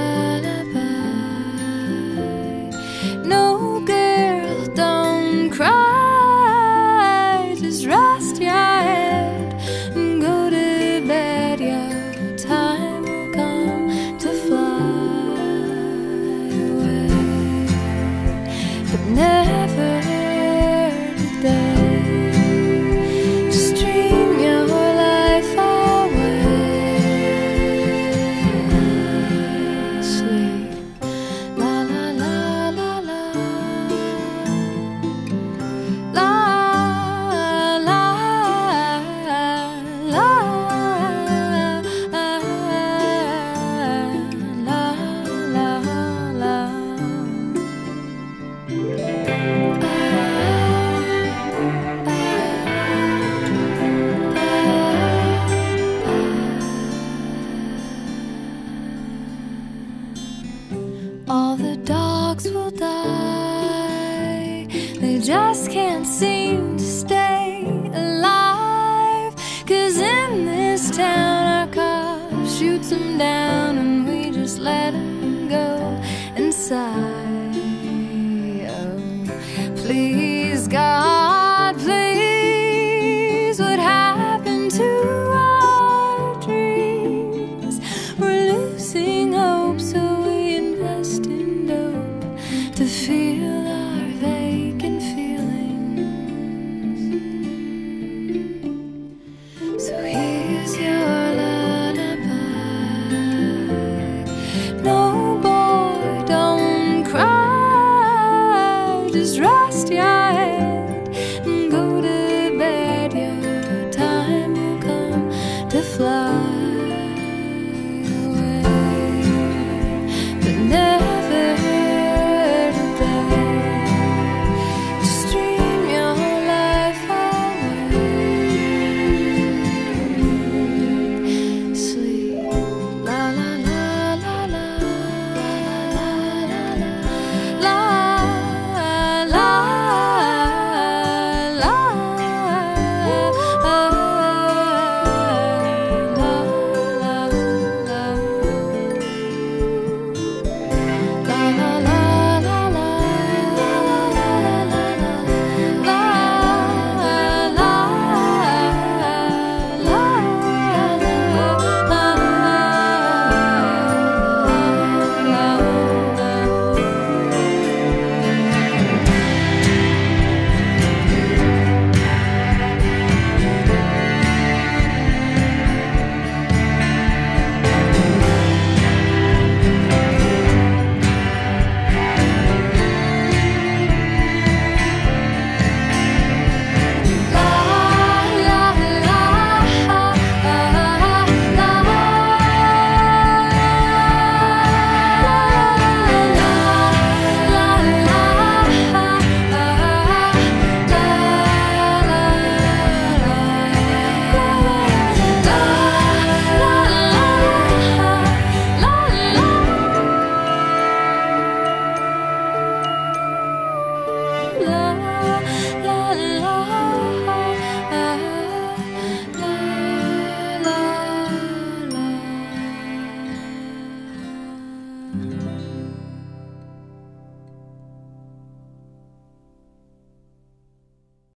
Speaker 8: Shoots them down, and we just let them